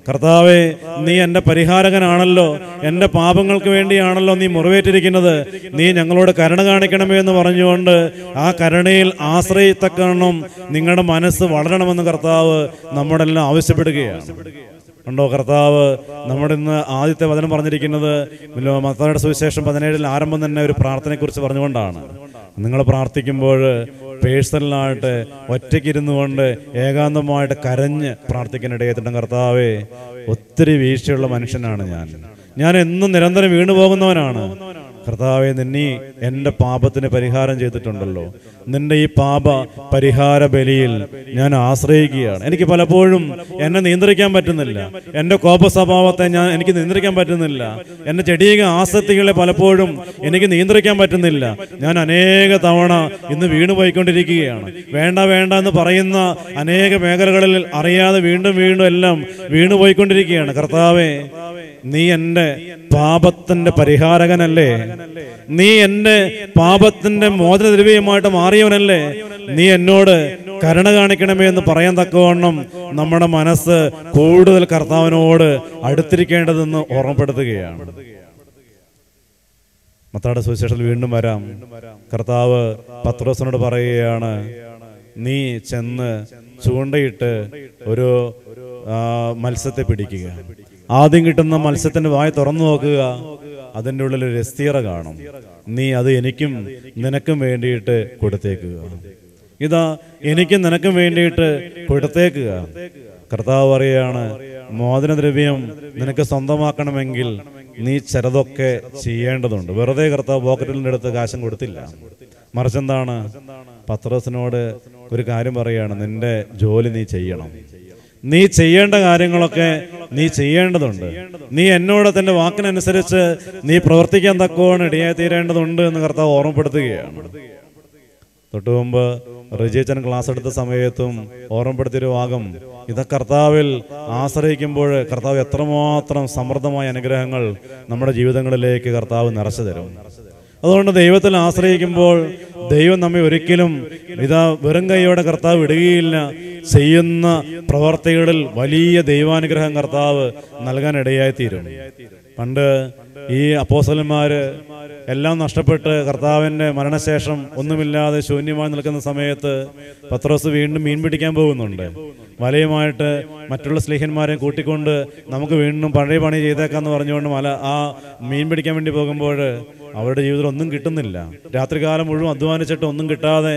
കർത്താവെ നീ എന്റെ പരിഹാരകനാണല്ലോ. എന്റെ പാപങ്ങൾക്ക് വേണ്ടിയാണല്ലോ നീ മുറിവേറ്റിരിക്കുന്നത്. നീ ഞങ്ങളോട് കരുണ കാണിക്കണമേ എന്ന് പറഞ്ഞുകൊണ്ട് ആ കരുണയിൽ ആശ്രയിത്തക്കണം നിങ്ങളുടെ മനസ്സ് വളരണമെന്ന് കർത്താവ് നമ്മുടെ എല്ലാം ആവശ്യപ്പെടുകയാണ്. ഉണ്ടോ കർത്താവ്? നമ്മുടെ ഇന്ന് ആദ്യത്തെ വചനം പറഞ്ഞിരിക്കുന്നത് മത്തായുടെ സുവിശേഷം പതിനേഴിൽ ആരംഭം തന്നെ ഒരു പ്രാർത്ഥനയെക്കുറിച്ച് പറഞ്ഞുകൊണ്ടാണ്. നിങ്ങൾ പ്രാർത്ഥിക്കുമ്പോൾ പേഴ്സണലായിട്ട് ഒറ്റയ്ക്കിരുന്നു കൊണ്ട് ഏകാന്തമായിട്ട് കരഞ്ഞ് പ്രാർത്ഥിക്കാനിടയായിട്ടുണ്ട് കർത്താവേ ഒത്തിരി വീഴ്ചയുള്ള മനുഷ്യനാണ് ഞാൻ. ഞാൻ എന്നും നിരന്തരം വീണു പോകുന്നവനാണ് കർത്താവെ നിന്നീ എന്റെ പാപത്തിന് പരിഹാരം ചെയ്തിട്ടുണ്ടല്ലോ. നിന്റെ ഈ പാപ പരിഹാര ബലിയിൽ ഞാൻ ആശ്രയിക്കുകയാണ്. എനിക്ക് പലപ്പോഴും എന്നെ നിയന്ത്രിക്കാൻ പറ്റുന്നില്ല. എന്റെ കോപ സ്വഭാവത്തെ ഞാൻ എനിക്ക് നിയന്ത്രിക്കാൻ പറ്റുന്നില്ല. എന്റെ ചെടിയ ആസക്തികളെ പലപ്പോഴും എനിക്ക് നിയന്ത്രിക്കാൻ പറ്റുന്നില്ല. ഞാൻ അനേക തവണ ഇന്ന് വീണ് പോയിക്കൊണ്ടിരിക്കുകയാണ്. വേണ്ട വേണ്ട എന്ന് പറയുന്ന അനേക മേഖലകളിൽ അറിയാതെ വീണ്ടും വീണ്ടും എല്ലാം വീണു പോയിക്കൊണ്ടിരിക്കുകയാണ്. കർത്താവെ നീ എന്റെ പാപത്തിന്റെ പരിഹാരകനല്ലേ? നീ എന്റെ പാപത്തിന്റെ മോചനദ്രവ്യമായിട്ട് മാറിയവനല്ലേ? നീ എന്നോട് കരുണ കാണിക്കണമേ എന്ന് പറയാൻ തക്കവണ്ണം നമ്മുടെ മനസ്സ് കൂടുതൽ കർത്താവിനോട് അടുത്തിരിക്കേണ്ടതെന്ന് ഓർമ്മപ്പെടുത്തുകയാണ്. മത്താടെ സുവിശേഷത്തിൽ വീണ്ടും വരാം. കർത്താവ് പത്രോസിനോട് പറയുകയാണ് നീ ചെന്ന് ചൂണ്ടയിട്ട് ഒരു മത്സ്യത്തെ പിടിക്കുക. ആദ്യം കിട്ടുന്ന മത്സ്യത്തിന്റെ വായ തുറന്നു നോക്കുക. അതിന്റെ ഉള്ളിൽ ഒരു എസ്തീറ കാണും. നീ അത് എനിക്കും നിനക്കും വേണ്ടിയിട്ട് കൊടുത്തേക്കുക. ഇതാ എനിക്കും നിനക്കും വേണ്ടിയിട്ട് കൊടുത്തേക്കുക. കർത്താവ് പറയാണ് മോദനദ്രവ്യം നിനക്ക് സ്വന്തമാക്കണമെങ്കിൽ നീ ചിലതൊക്കെ ചെയ്യേണ്ടതുണ്ട്. വെറുതെ കർത്താവ് പോക്കറ്റിന്റെ അടുത്ത് കാശം കൊടുത്തില്ല. മറിച്ചെന്താണ് പത്രസിനോട് ഒരു കാര്യം പറയാണ് നിന്റെ ജോലി നീ ചെയ്യണം. നീ ചെയ്യേണ്ട കാര്യങ്ങളൊക്കെ നീ ചെയ്യേണ്ടതുണ്ട്. നീ എന്നോട് തന്റെ വാക്കിനനുസരിച്ച് നീ പ്രവർത്തിക്കാൻ തക്കവണ് ഇടയായി തീരേണ്ടതുണ്ട് എന്ന് കർത്താവ് ഓർമ്മപ്പെടുത്തുകയാണ്. തൊട്ടു മുമ്പ് റിജിച്ചൻ ക്ലാസ് എടുത്ത സമയത്തും ഓർമ്മപ്പെടുത്തിയൊരു ഭാഗം ഇത് കർത്താവിൽ ആശ്രയിക്കുമ്പോൾ കർത്താവ് എത്രമാത്രം സമൃദ്ധമായ അനുഗ്രഹങ്ങൾ നമ്മുടെ ജീവിതങ്ങളിലേക്ക് കർത്താവ് നിറച്ചു തരും. അതുകൊണ്ട് ദൈവത്തിൽ ആശ്രയിക്കുമ്പോൾ ദൈവം നമ്മെ ഒരിക്കലും ഇതാ വെറും കൈയോടെ കർത്താവ് വിടുകയില്ല. ചെയ്യുന്ന പ്രവർത്തികളിൽ വലിയ ദൈവാനുഗ്രഹം കർത്താവ് നൽകാൻ ഇടയായി തീരും പണ്ട് ഈ അപ്പോസലന്മാര് എല്ലാം നഷ്ടപ്പെട്ട് കർത്താവിന്റെ മരണശേഷം ഒന്നുമില്ലാതെ ശൂന്യമായി നിൽക്കുന്ന സമയത്ത് പത്രോസ് വീണ്ടും മീൻ പിടിക്കാൻ പോകുന്നുണ്ട്. വലയുമായിട്ട് മറ്റുള്ള സ്ലേഹന്മാരെ കൂട്ടിക്കൊണ്ട് നമുക്ക് വീണ്ടും പഴയ പണി ചെയ്തേക്കാന്ന് പറഞ്ഞുകൊണ്ട് മല ആ മീൻ പിടിക്കാൻ വേണ്ടി പോകുമ്പോൾ അവരുടെ ജീവിതത്തിൽ ഒന്നും കിട്ടുന്നില്ല. രാത്രികാലം മുഴുവൻ അധ്വാനിച്ചിട്ട് ഒന്നും കിട്ടാതെ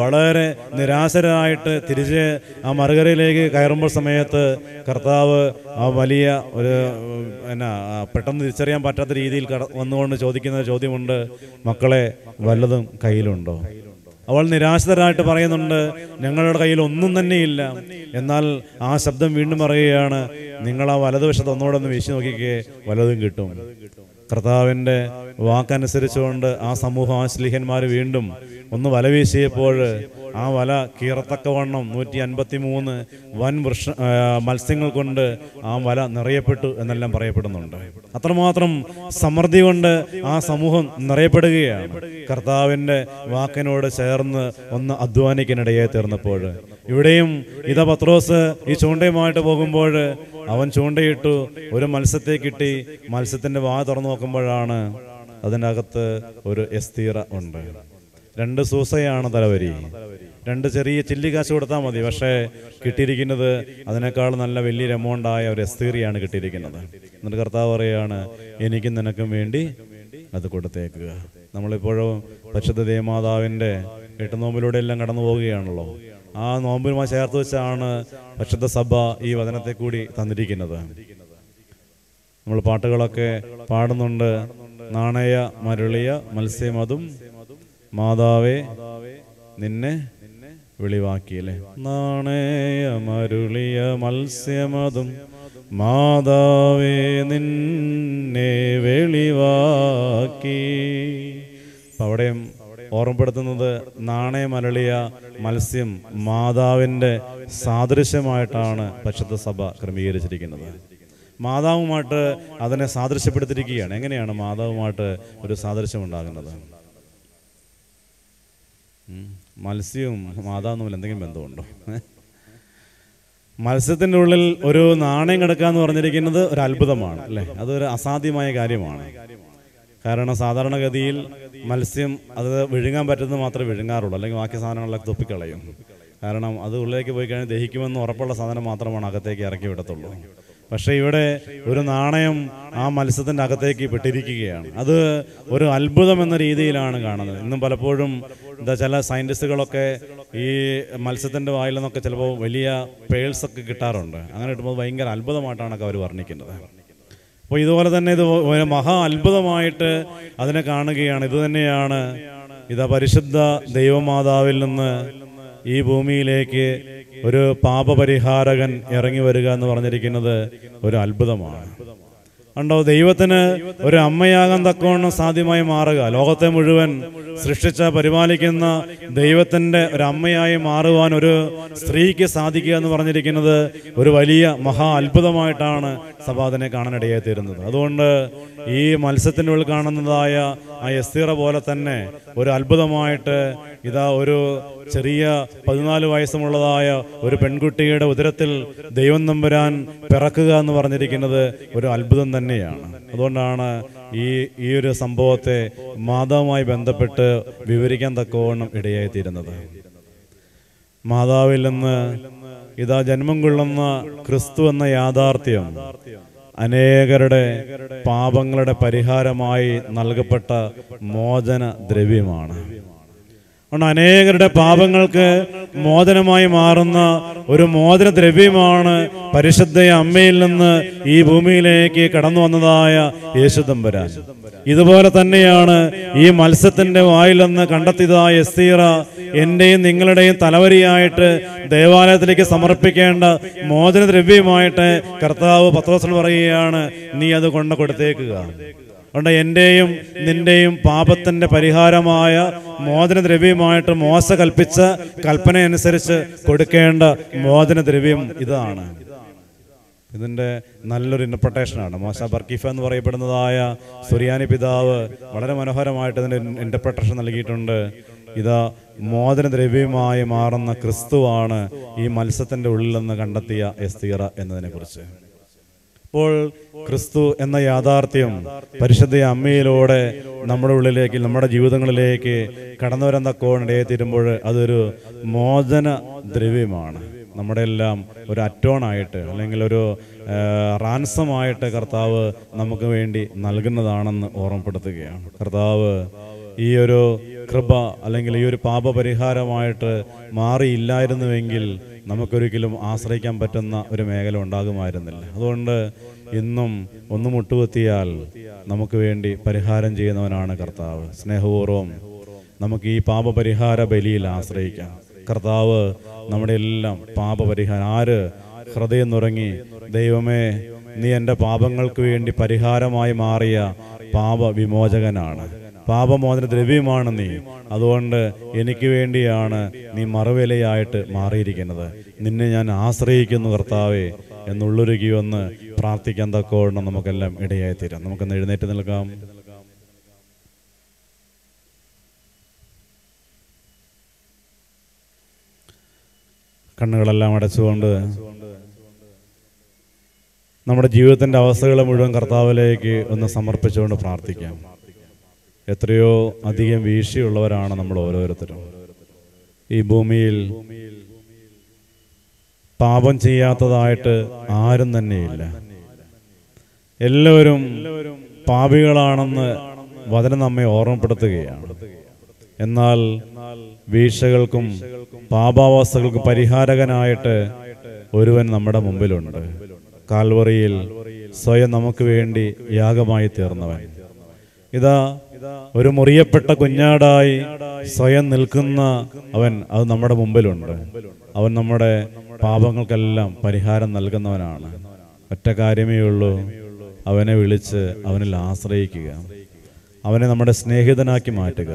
വളരെ നിരാശരായിട്ട് തിരിച്ച് ആ മറുകരയിലേക്ക് കയറുമ്പോൾ സമയത്ത് കർത്താവ് ആ വലിയ ഒരു എന്നാ പെട്ടെന്ന് തിരിച്ചറിയാൻ പറ്റാത്ത രീതിയിൽ വന്നുകൊണ്ട് ചോദിക്കുന്ന ചോദ്യമുണ്ട്. മക്കളെ വല്ലതും കയ്യിലുണ്ടോ? അവൾ നിരാശിതരായിട്ട് പറയുന്നുണ്ട് ഞങ്ങളുടെ കയ്യിൽ ഒന്നും തന്നെയില്ല. എന്നാൽ ആ ശബ്ദം വീണ്ടും പറയുകയാണ് നിങ്ങൾ ആ വലതുവശത്ത് ഒന്നുകൂടെ ഒന്ന് വീശി നോക്കിക്കേ വലതും കിട്ടും. കർത്താവിന്റെ വാക്കനുസരിച്ചുകൊണ്ട് ആ സമൂഹം ആ ശ്ലീഹന്മാർ വീണ്ടും ഒന്ന് വല വീശിയപ്പോൾ ആ വല കീറത്തക്കവണ്ണം നൂറ്റി അൻപത്തി മൂന്ന് വൻ വൃക്ഷ മത്സ്യങ്ങൾ കൊണ്ട് ആ വല നിറയപ്പെട്ടു എന്നെല്ലാം പറയപ്പെടുന്നുണ്ട്. അത്രമാത്രം സമൃദ്ധി കൊണ്ട് ആ സമൂഹം നിറയപ്പെടുകയാണ്. കർത്താവിന്റെ വാക്കിനോട് ചേർന്ന് ഒന്ന് അധ്വാനിക്കാനിടയായി തീർന്നപ്പോൾ ഇവിടെയും ഇത പത്രോസ് ഈ ചൂണ്ടയുമായിട്ട് പോകുമ്പോൾ അവൻ ചൂണ്ടയിട്ടു ഒരു മത്സ്യത്തെ കിട്ടി മത്സ്യത്തിന്റെ വാ തുറന്നു നോക്കുമ്പോഴാണ് അതിന്റെ അകത്ത് ഒരു എസ്തീറ ഉണ്ട്. രണ്ട് സൂസയാണ് തലവരി. രണ്ട് ചെറിയ ചില്ലി കാശ് കൊടുത്താൽ മതി പക്ഷേ കിട്ടിയിരിക്കുന്നത് അതിനേക്കാൾ നല്ല വലിയൊരു എമൗണ്ട് ആയ ഒരു എസ്തീറിയാണ് കിട്ടിയിരിക്കുന്നത്. എന്നിട്ട് കർത്താവ് പറയുകയാണ് എനിക്കും നിനക്കും വേണ്ടി അത് കൊടുത്തേക്കുക. നമ്മളിപ്പോഴും പരിശുദ്ധ ദേവമാതാവിന്റെ എട്ടുനോമ്പിലൂടെ എല്ലാം കടന്നു പോവുകയാണല്ലോ ആ നോമ്പിനുമായി ചേർത്ത് വെച്ചാണ് പരിശുദ്ധ സഭ ഈ വചനത്തെ കൂടി തന്നിരിക്കുന്നത്. നമ്മൾ പാട്ടുകളൊക്കെ പാടുന്നുണ്ട്. നാണയ മരുളിയ മത്സ്യമതും മാതാവേ നിന്നെ വിളിവാക്കിയല്ലേ? നാണയ മരുളിയ മത്സ്യമതും മാതാവേ നിന്നെ വെളിവാക്കി. അവിടെയും ഓർമ്മപ്പെടുത്തുന്നത് നാണയമലളിയ മത്സ്യം മാതാവിന്റെ സാദൃശ്യമായിട്ടാണ് പരിശുദ്ധ സഭ ക്രമീകരിച്ചിരിക്കുന്നത്. മാതാവുമായിട്ട് അതിനെ സാദൃശ്യപ്പെടുത്തിയിരിക്കുകയാണ്. എങ്ങനെയാണ് മാതാവുമായിട്ട് ഒരു സാദൃശ്യം ഉണ്ടാകുന്നത്. മത്സ്യവും മാതാവും തമ്മിൽ എന്തെങ്കിലും ബന്ധമുണ്ടോ? മത്സ്യത്തിന്റെ ഉള്ളിൽ ഒരു നാണയം കിടക്കുക എന്ന് പറഞ്ഞിരിക്കുന്നത് ഒരു അത്ഭുതമാണ് അല്ലേ? അതൊരു അസാധ്യമായ കാര്യമാണ്. കാരണം സാധാരണഗതിയിൽ മത്സ്യം അത് വിഴുങ്ങാൻ പറ്റുന്നത് മാത്രമേ വിഴുങ്ങാറുള്ളൂ. അല്ലെങ്കിൽ ബാക്കി സാധനങ്ങളൊക്കെ തൊപ്പിക്കളയും. കാരണം അത് ഉള്ളിലേക്ക് പോയി കഴിഞ്ഞാൽ ദഹിക്കുമെന്ന് ഉറപ്പുള്ള സാധനം മാത്രമാണ് അകത്തേക്ക് ഇറക്കി വിടത്തുള്ളൂ. പക്ഷേ ഇവിടെ ഒരു നാണയം ആ മത്സ്യത്തിന്റെ അകത്തേക്ക് പെട്ടിരിക്കുകയാണ്. അത് ഒരു അത്ഭുതം എന്ന രീതിയിലാണ് കാണുന്നത്. ഇന്നും പലപ്പോഴും എന്താ ചില സയന്റിസ്റ്റുകളൊക്കെ ഈ മത്സ്യത്തിന്റെ വായിൽ നിന്നൊക്കെ ചിലപ്പോൾ വലിയ പേഴ്സൊക്കെ കിട്ടാറുണ്ട്. അങ്ങനെ കിട്ടുമ്പോൾ ഭയങ്കര അത്ഭുതമായിട്ടാണ് അവർ വർണിക്കുന്നത്. അപ്പോൾ ഇതുപോലെ തന്നെ ഇത് മഹാ അത്ഭുതമായിട്ട് അതിനെ കാണുകയാണ്. ഇത് തന്നെയാണ് ഇതാ പരിശുദ്ധ ദൈവമാതാവിൽ നിന്ന് ഈ ഭൂമിയിലേക്ക് ഒരു പാപപരിഹാരകൻ ഇറങ്ങി വരിക എന്ന് പറഞ്ഞിരിക്കുന്നത് ഒരു അത്ഭുതമാണ്. ഉണ്ടോ ദൈവത്തിന് ഒരു അമ്മയാകാൻ തക്കവണ്ണം സാധ്യമായി മാറുക. ലോകത്തെ മുഴുവൻ സൃഷ്ടിച്ച പരിപാലിക്കുന്ന ദൈവത്തിന്റെ ഒരു അമ്മയായി മാറുവാൻ ഒരു സ്ത്രീക്ക് സാധിക്കുക എന്ന് പറഞ്ഞിരിക്കുന്നത് ഒരു വലിയ മഹാ അത്ഭുതമായിട്ടാണ് സഭ അതിനെ കാണാനിടയായി തീരുന്നത്. അതുകൊണ്ട് ഈ മത്സ്യത്തിന്റെ ഉള്ളിൽ കാണുന്നതായ ആ എസ്തീറ പോലെ തന്നെ ഒരു അത്ഭുതമായിട്ട് ഇതാ ഒരു ചെറിയ പതിനാല് വയസ്സുമുള്ളതായ ഒരു പെൺകുട്ടിയുടെ ഉദരത്തിൽ ദൈവം നമ്പുരാൻ പിറക്കുക എന്ന് പറഞ്ഞിരിക്കുന്നത് ഒരു അത്ഭുതം തന്നെയാണ്. അതുകൊണ്ടാണ് ഈ ഈ ഒരു സംഭവത്തെ മാതാവുമായി ബന്ധപ്പെട്ട് വിവരിക്കാൻ തക്കവണ്ണം ഇടയായിത്തീരുന്നത്. മാതാവിൽ നിന്ന് ഇതാ ജന്മം കൊള്ളുന്ന ക്രിസ്തു എന്ന യാഥാർത്ഥ്യം അനേകരുടെ പാപങ്ങളുടെ പരിഹാരമായി നൽകപ്പെട്ട മോചന ദ്രവ്യമാണ് അതുകൊണ്ട് അനേകരുടെ പാപങ്ങൾക്ക് മോദനമായി മാറുന്ന ഒരു മോദന ദ്രവ്യമാണ് പരിശുദ്ധ അമ്മയിൽ നിന്ന് ഈ ഭൂമിയിലേക്ക് കടന്നു വന്നതായ യേശുദമ്പരാൻ ഇതുപോലെ തന്നെയാണ് ഈ മത്സ്യത്തിന്റെ വായിൽ നിന്ന് കണ്ടെത്തിയതായ എസ്തീറ എന്റെയും നിങ്ങളുടെയും തലവരിയായിട്ട് ദേവാലയത്തിലേക്ക് സമർപ്പിക്കേണ്ട മോചന ദ്രവ്യമായിട്ട് കർത്താവ് പത്രോസൻ പറയുകയാണ് നീ അത് കൊണ്ട് കൊടുത്തേക്കുക അതുകൊണ്ട് എന്റെയും നിന്റെയും പാപത്തിന്റെ പരിഹാരമായ മോചന ദ്രവ്യമായിട്ട് മോശ കൽപ്പിച്ച കൽപ്പന അനുസരിച്ച് കൊടുക്കേണ്ട മോചന ദ്രവ്യം ഇതാണ്. ഇതിന്റെ നല്ലൊരു ഇന്റർപ്രട്ടേഷനാണ് മോശ ബർക്കീഫ എന്ന് പറയപ്പെടുന്നതായ സുറിയാനി പിതാവ് വളരെ മനോഹരമായിട്ട് ഇതിന്റെ ഇന്റർപ്രട്ടേഷൻ നൽകിയിട്ടുണ്ട്. ഇതാ മോചന ദ്രവ്യമായി മാറുന്ന ക്രിസ്തുവാണ് ഈ മത്സ്യത്തിന്റെ ഉള്ളിൽ നിന്ന് കണ്ടെത്തിയ എസ്തീറ എന്നതിനെ അപ്പോൾ ക്രിസ്തു എന്ന യാഥാർത്ഥ്യം പരിശുദ്ധ അമ്മയിലൂടെ നമ്മുടെ ഉള്ളിലേക്ക് നമ്മുടെ ജീവിതങ്ങളിലേക്ക് കടന്നു വരുന്ന കോണിടയെ തീരുമ്പോൾ അതൊരു മോചന ദ്രവ്യമാണ്. നമ്മുടെ എല്ലാം ഒരു അറ്റോണായിട്ട് അല്ലെങ്കിൽ ഒരു റാൻസമായിട്ട് കർത്താവ് നമുക്ക് വേണ്ടി നൽകുന്നതാണെന്ന് ഓർമ്മപ്പെടുത്തുകയാണ്. കർത്താവ് ഈ ഒരു കൃപ അല്ലെങ്കിൽ ഈ ഒരു പാപപരിഹാരമായിട്ട് മാറിയില്ലായിരുന്നുവെങ്കിൽ നമുക്കൊരിക്കലും ആശ്രയിക്കാൻ പറ്റുന്ന ഒരു മേഖല ഉണ്ടാകുമായിരുന്നില്ല. അതുകൊണ്ട് ഇന്നും ഒന്ന് മുട്ടുകുത്തിയാൽ നമുക്ക് വേണ്ടി പരിഹാരം ചെയ്യുന്നവനാണ് കർത്താവ്. സ്നേഹപൂർവം നമുക്ക് ഈ പാപപരിഹാര ബലിയിൽ ആശ്രയിക്കാം. കർത്താവ് നമ്മുടെ എല്ലാം പാപപരിഹാരം. ആര് ഹൃദയം നുറങ്ങി ദൈവമേ നീ എന്റെ പാപങ്ങൾക്ക് വേണ്ടി പരിഹാരമായി മാറിയ പാപ വിമോചകനാണ് പാപമോചന ദ്രവ്യമാണ് നീ. അതുകൊണ്ട് എനിക്ക് വേണ്ടിയാണ് നീ മറുവിലയായിട്ട് മാറിയിരിക്കുന്നത്. നിന്നെ ഞാൻ ആശ്രയിക്കുന്നു കർത്താവേ എന്നുള്ളൊരുക്കി ഒന്ന് പ്രാർത്ഥിക്കാൻ തക്കോണം നമുക്കെല്ലാം ഇടയായി തീരാം നമുക്ക് എഴുന്നേറ്റ് നിൽക്കാം. കണ്ണുകളെല്ലാം അടച്ചുകൊണ്ട് നമ്മുടെ ജീവിതത്തിന്റെ അവസ്ഥകളെ മുഴുവൻ കർത്താവിലേക്ക് ഒന്ന് സമർപ്പിച്ചുകൊണ്ട് പ്രാർത്ഥിക്കാം. എത്രയോ അധികം വീഴ്ചയുള്ളവരാണ് നമ്മൾ ഓരോരുത്തരും. ഈ ഭൂമിയിൽ പാപം ചെയ്യാത്തതായിട്ട് ആരും തന്നെയില്ല. എല്ലാവരും പാപികളാണെന്ന് വചനം നമ്മെ ഓർമ്മപ്പെടുത്തുകയാണ്. എന്നാൽ വീഴ്ചകൾക്കും പാപാവസ്ഥകൾക്കും പരിഹാരകനായിട്ട് ഒരുവൻ നമ്മുടെ മുമ്പിലുണ്ട്. കാൽവറിയിൽ സ്വയം നമുക്ക് വേണ്ടി യാഗമായി തീർന്നവൻ. ഇതാ ഒരു മുറിയപ്പെട്ട കുഞ്ഞാടായി സ്വയം നിൽക്കുന്ന അവൻ അത് നമ്മുടെ മുമ്പിലുണ്ട്. അവൻ നമ്മുടെ പാപങ്ങൾക്കെല്ലാം പരിഹാരം നൽകുന്നവനാണ്. ഒറ്റ കാര്യമേ ഉള്ളൂ അവനെ വിളിച്ച് അവനിൽ ആശ്രയിക്കുക. അവനെ നമ്മുടെ സ്നേഹിതനാക്കി മാറ്റുക.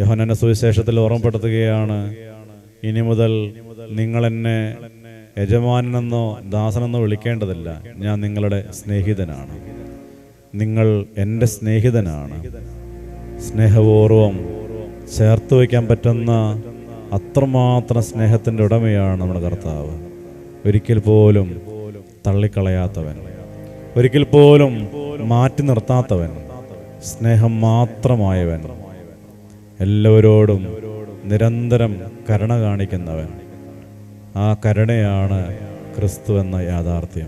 യഹോനന്റെ സുവിശേഷത്തിൽ ഓർമ്മപ്പെടുത്തുകയാണ് ഇനി മുതൽ നിങ്ങൾ എന്നെ യജമാനെന്നോ ദാസനെന്നോ വിളിക്കേണ്ടതില്ല. ഞാൻ നിങ്ങളുടെ സ്നേഹിതനാണ്. നിങ്ങൾ എന്റെ സ്നേഹിതനാണ്. സ്നേഹപൂർവം ചേർത്ത് വയ്ക്കാൻ പറ്റുന്ന അത്രമാത്രം സ്നേഹത്തിന്റെ ഉടമയാണ് നമ്മുടെ കർത്താവ്. ഒരിക്കൽ പോലും തള്ളിക്കളയാത്തവൻ. ഒരിക്കൽ പോലും മാറ്റി നിർത്താത്തവൻ. സ്നേഹം മാത്രമായവൻ. എല്ലാവരോടും നിരന്തരം കരുണ കാണിക്കുന്നവൻ. ആ കരുണയാണ് ക്രിസ്തു എന്ന യാഥാർത്ഥ്യം.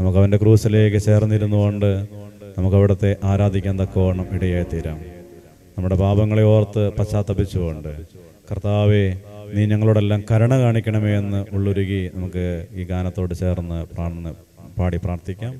നമുക്ക് അവന്റെ ക്രൂസിലേക്ക് ചേർന്നിരുന്നുകൊണ്ട് നമുക്ക് അവിടുത്തെ ആരാധിക്കാൻ തക്കവണ്ണം ഇടയായി തീരാം നമ്മുടെ പാപങ്ങളെ ഓർത്ത് പശ്ചാത്തപിച്ചുകൊണ്ട് കർത്താവെ നീ ഞങ്ങളോടെല്ലാം കരുണ കാണിക്കണമേ എന്ന് ഉള്ളൊരുകി നമുക്ക് ഈ ഗാനത്തോട് ചേർന്ന് പ്രാർത്ഥന പാടി പ്രാർത്ഥിക്കാം.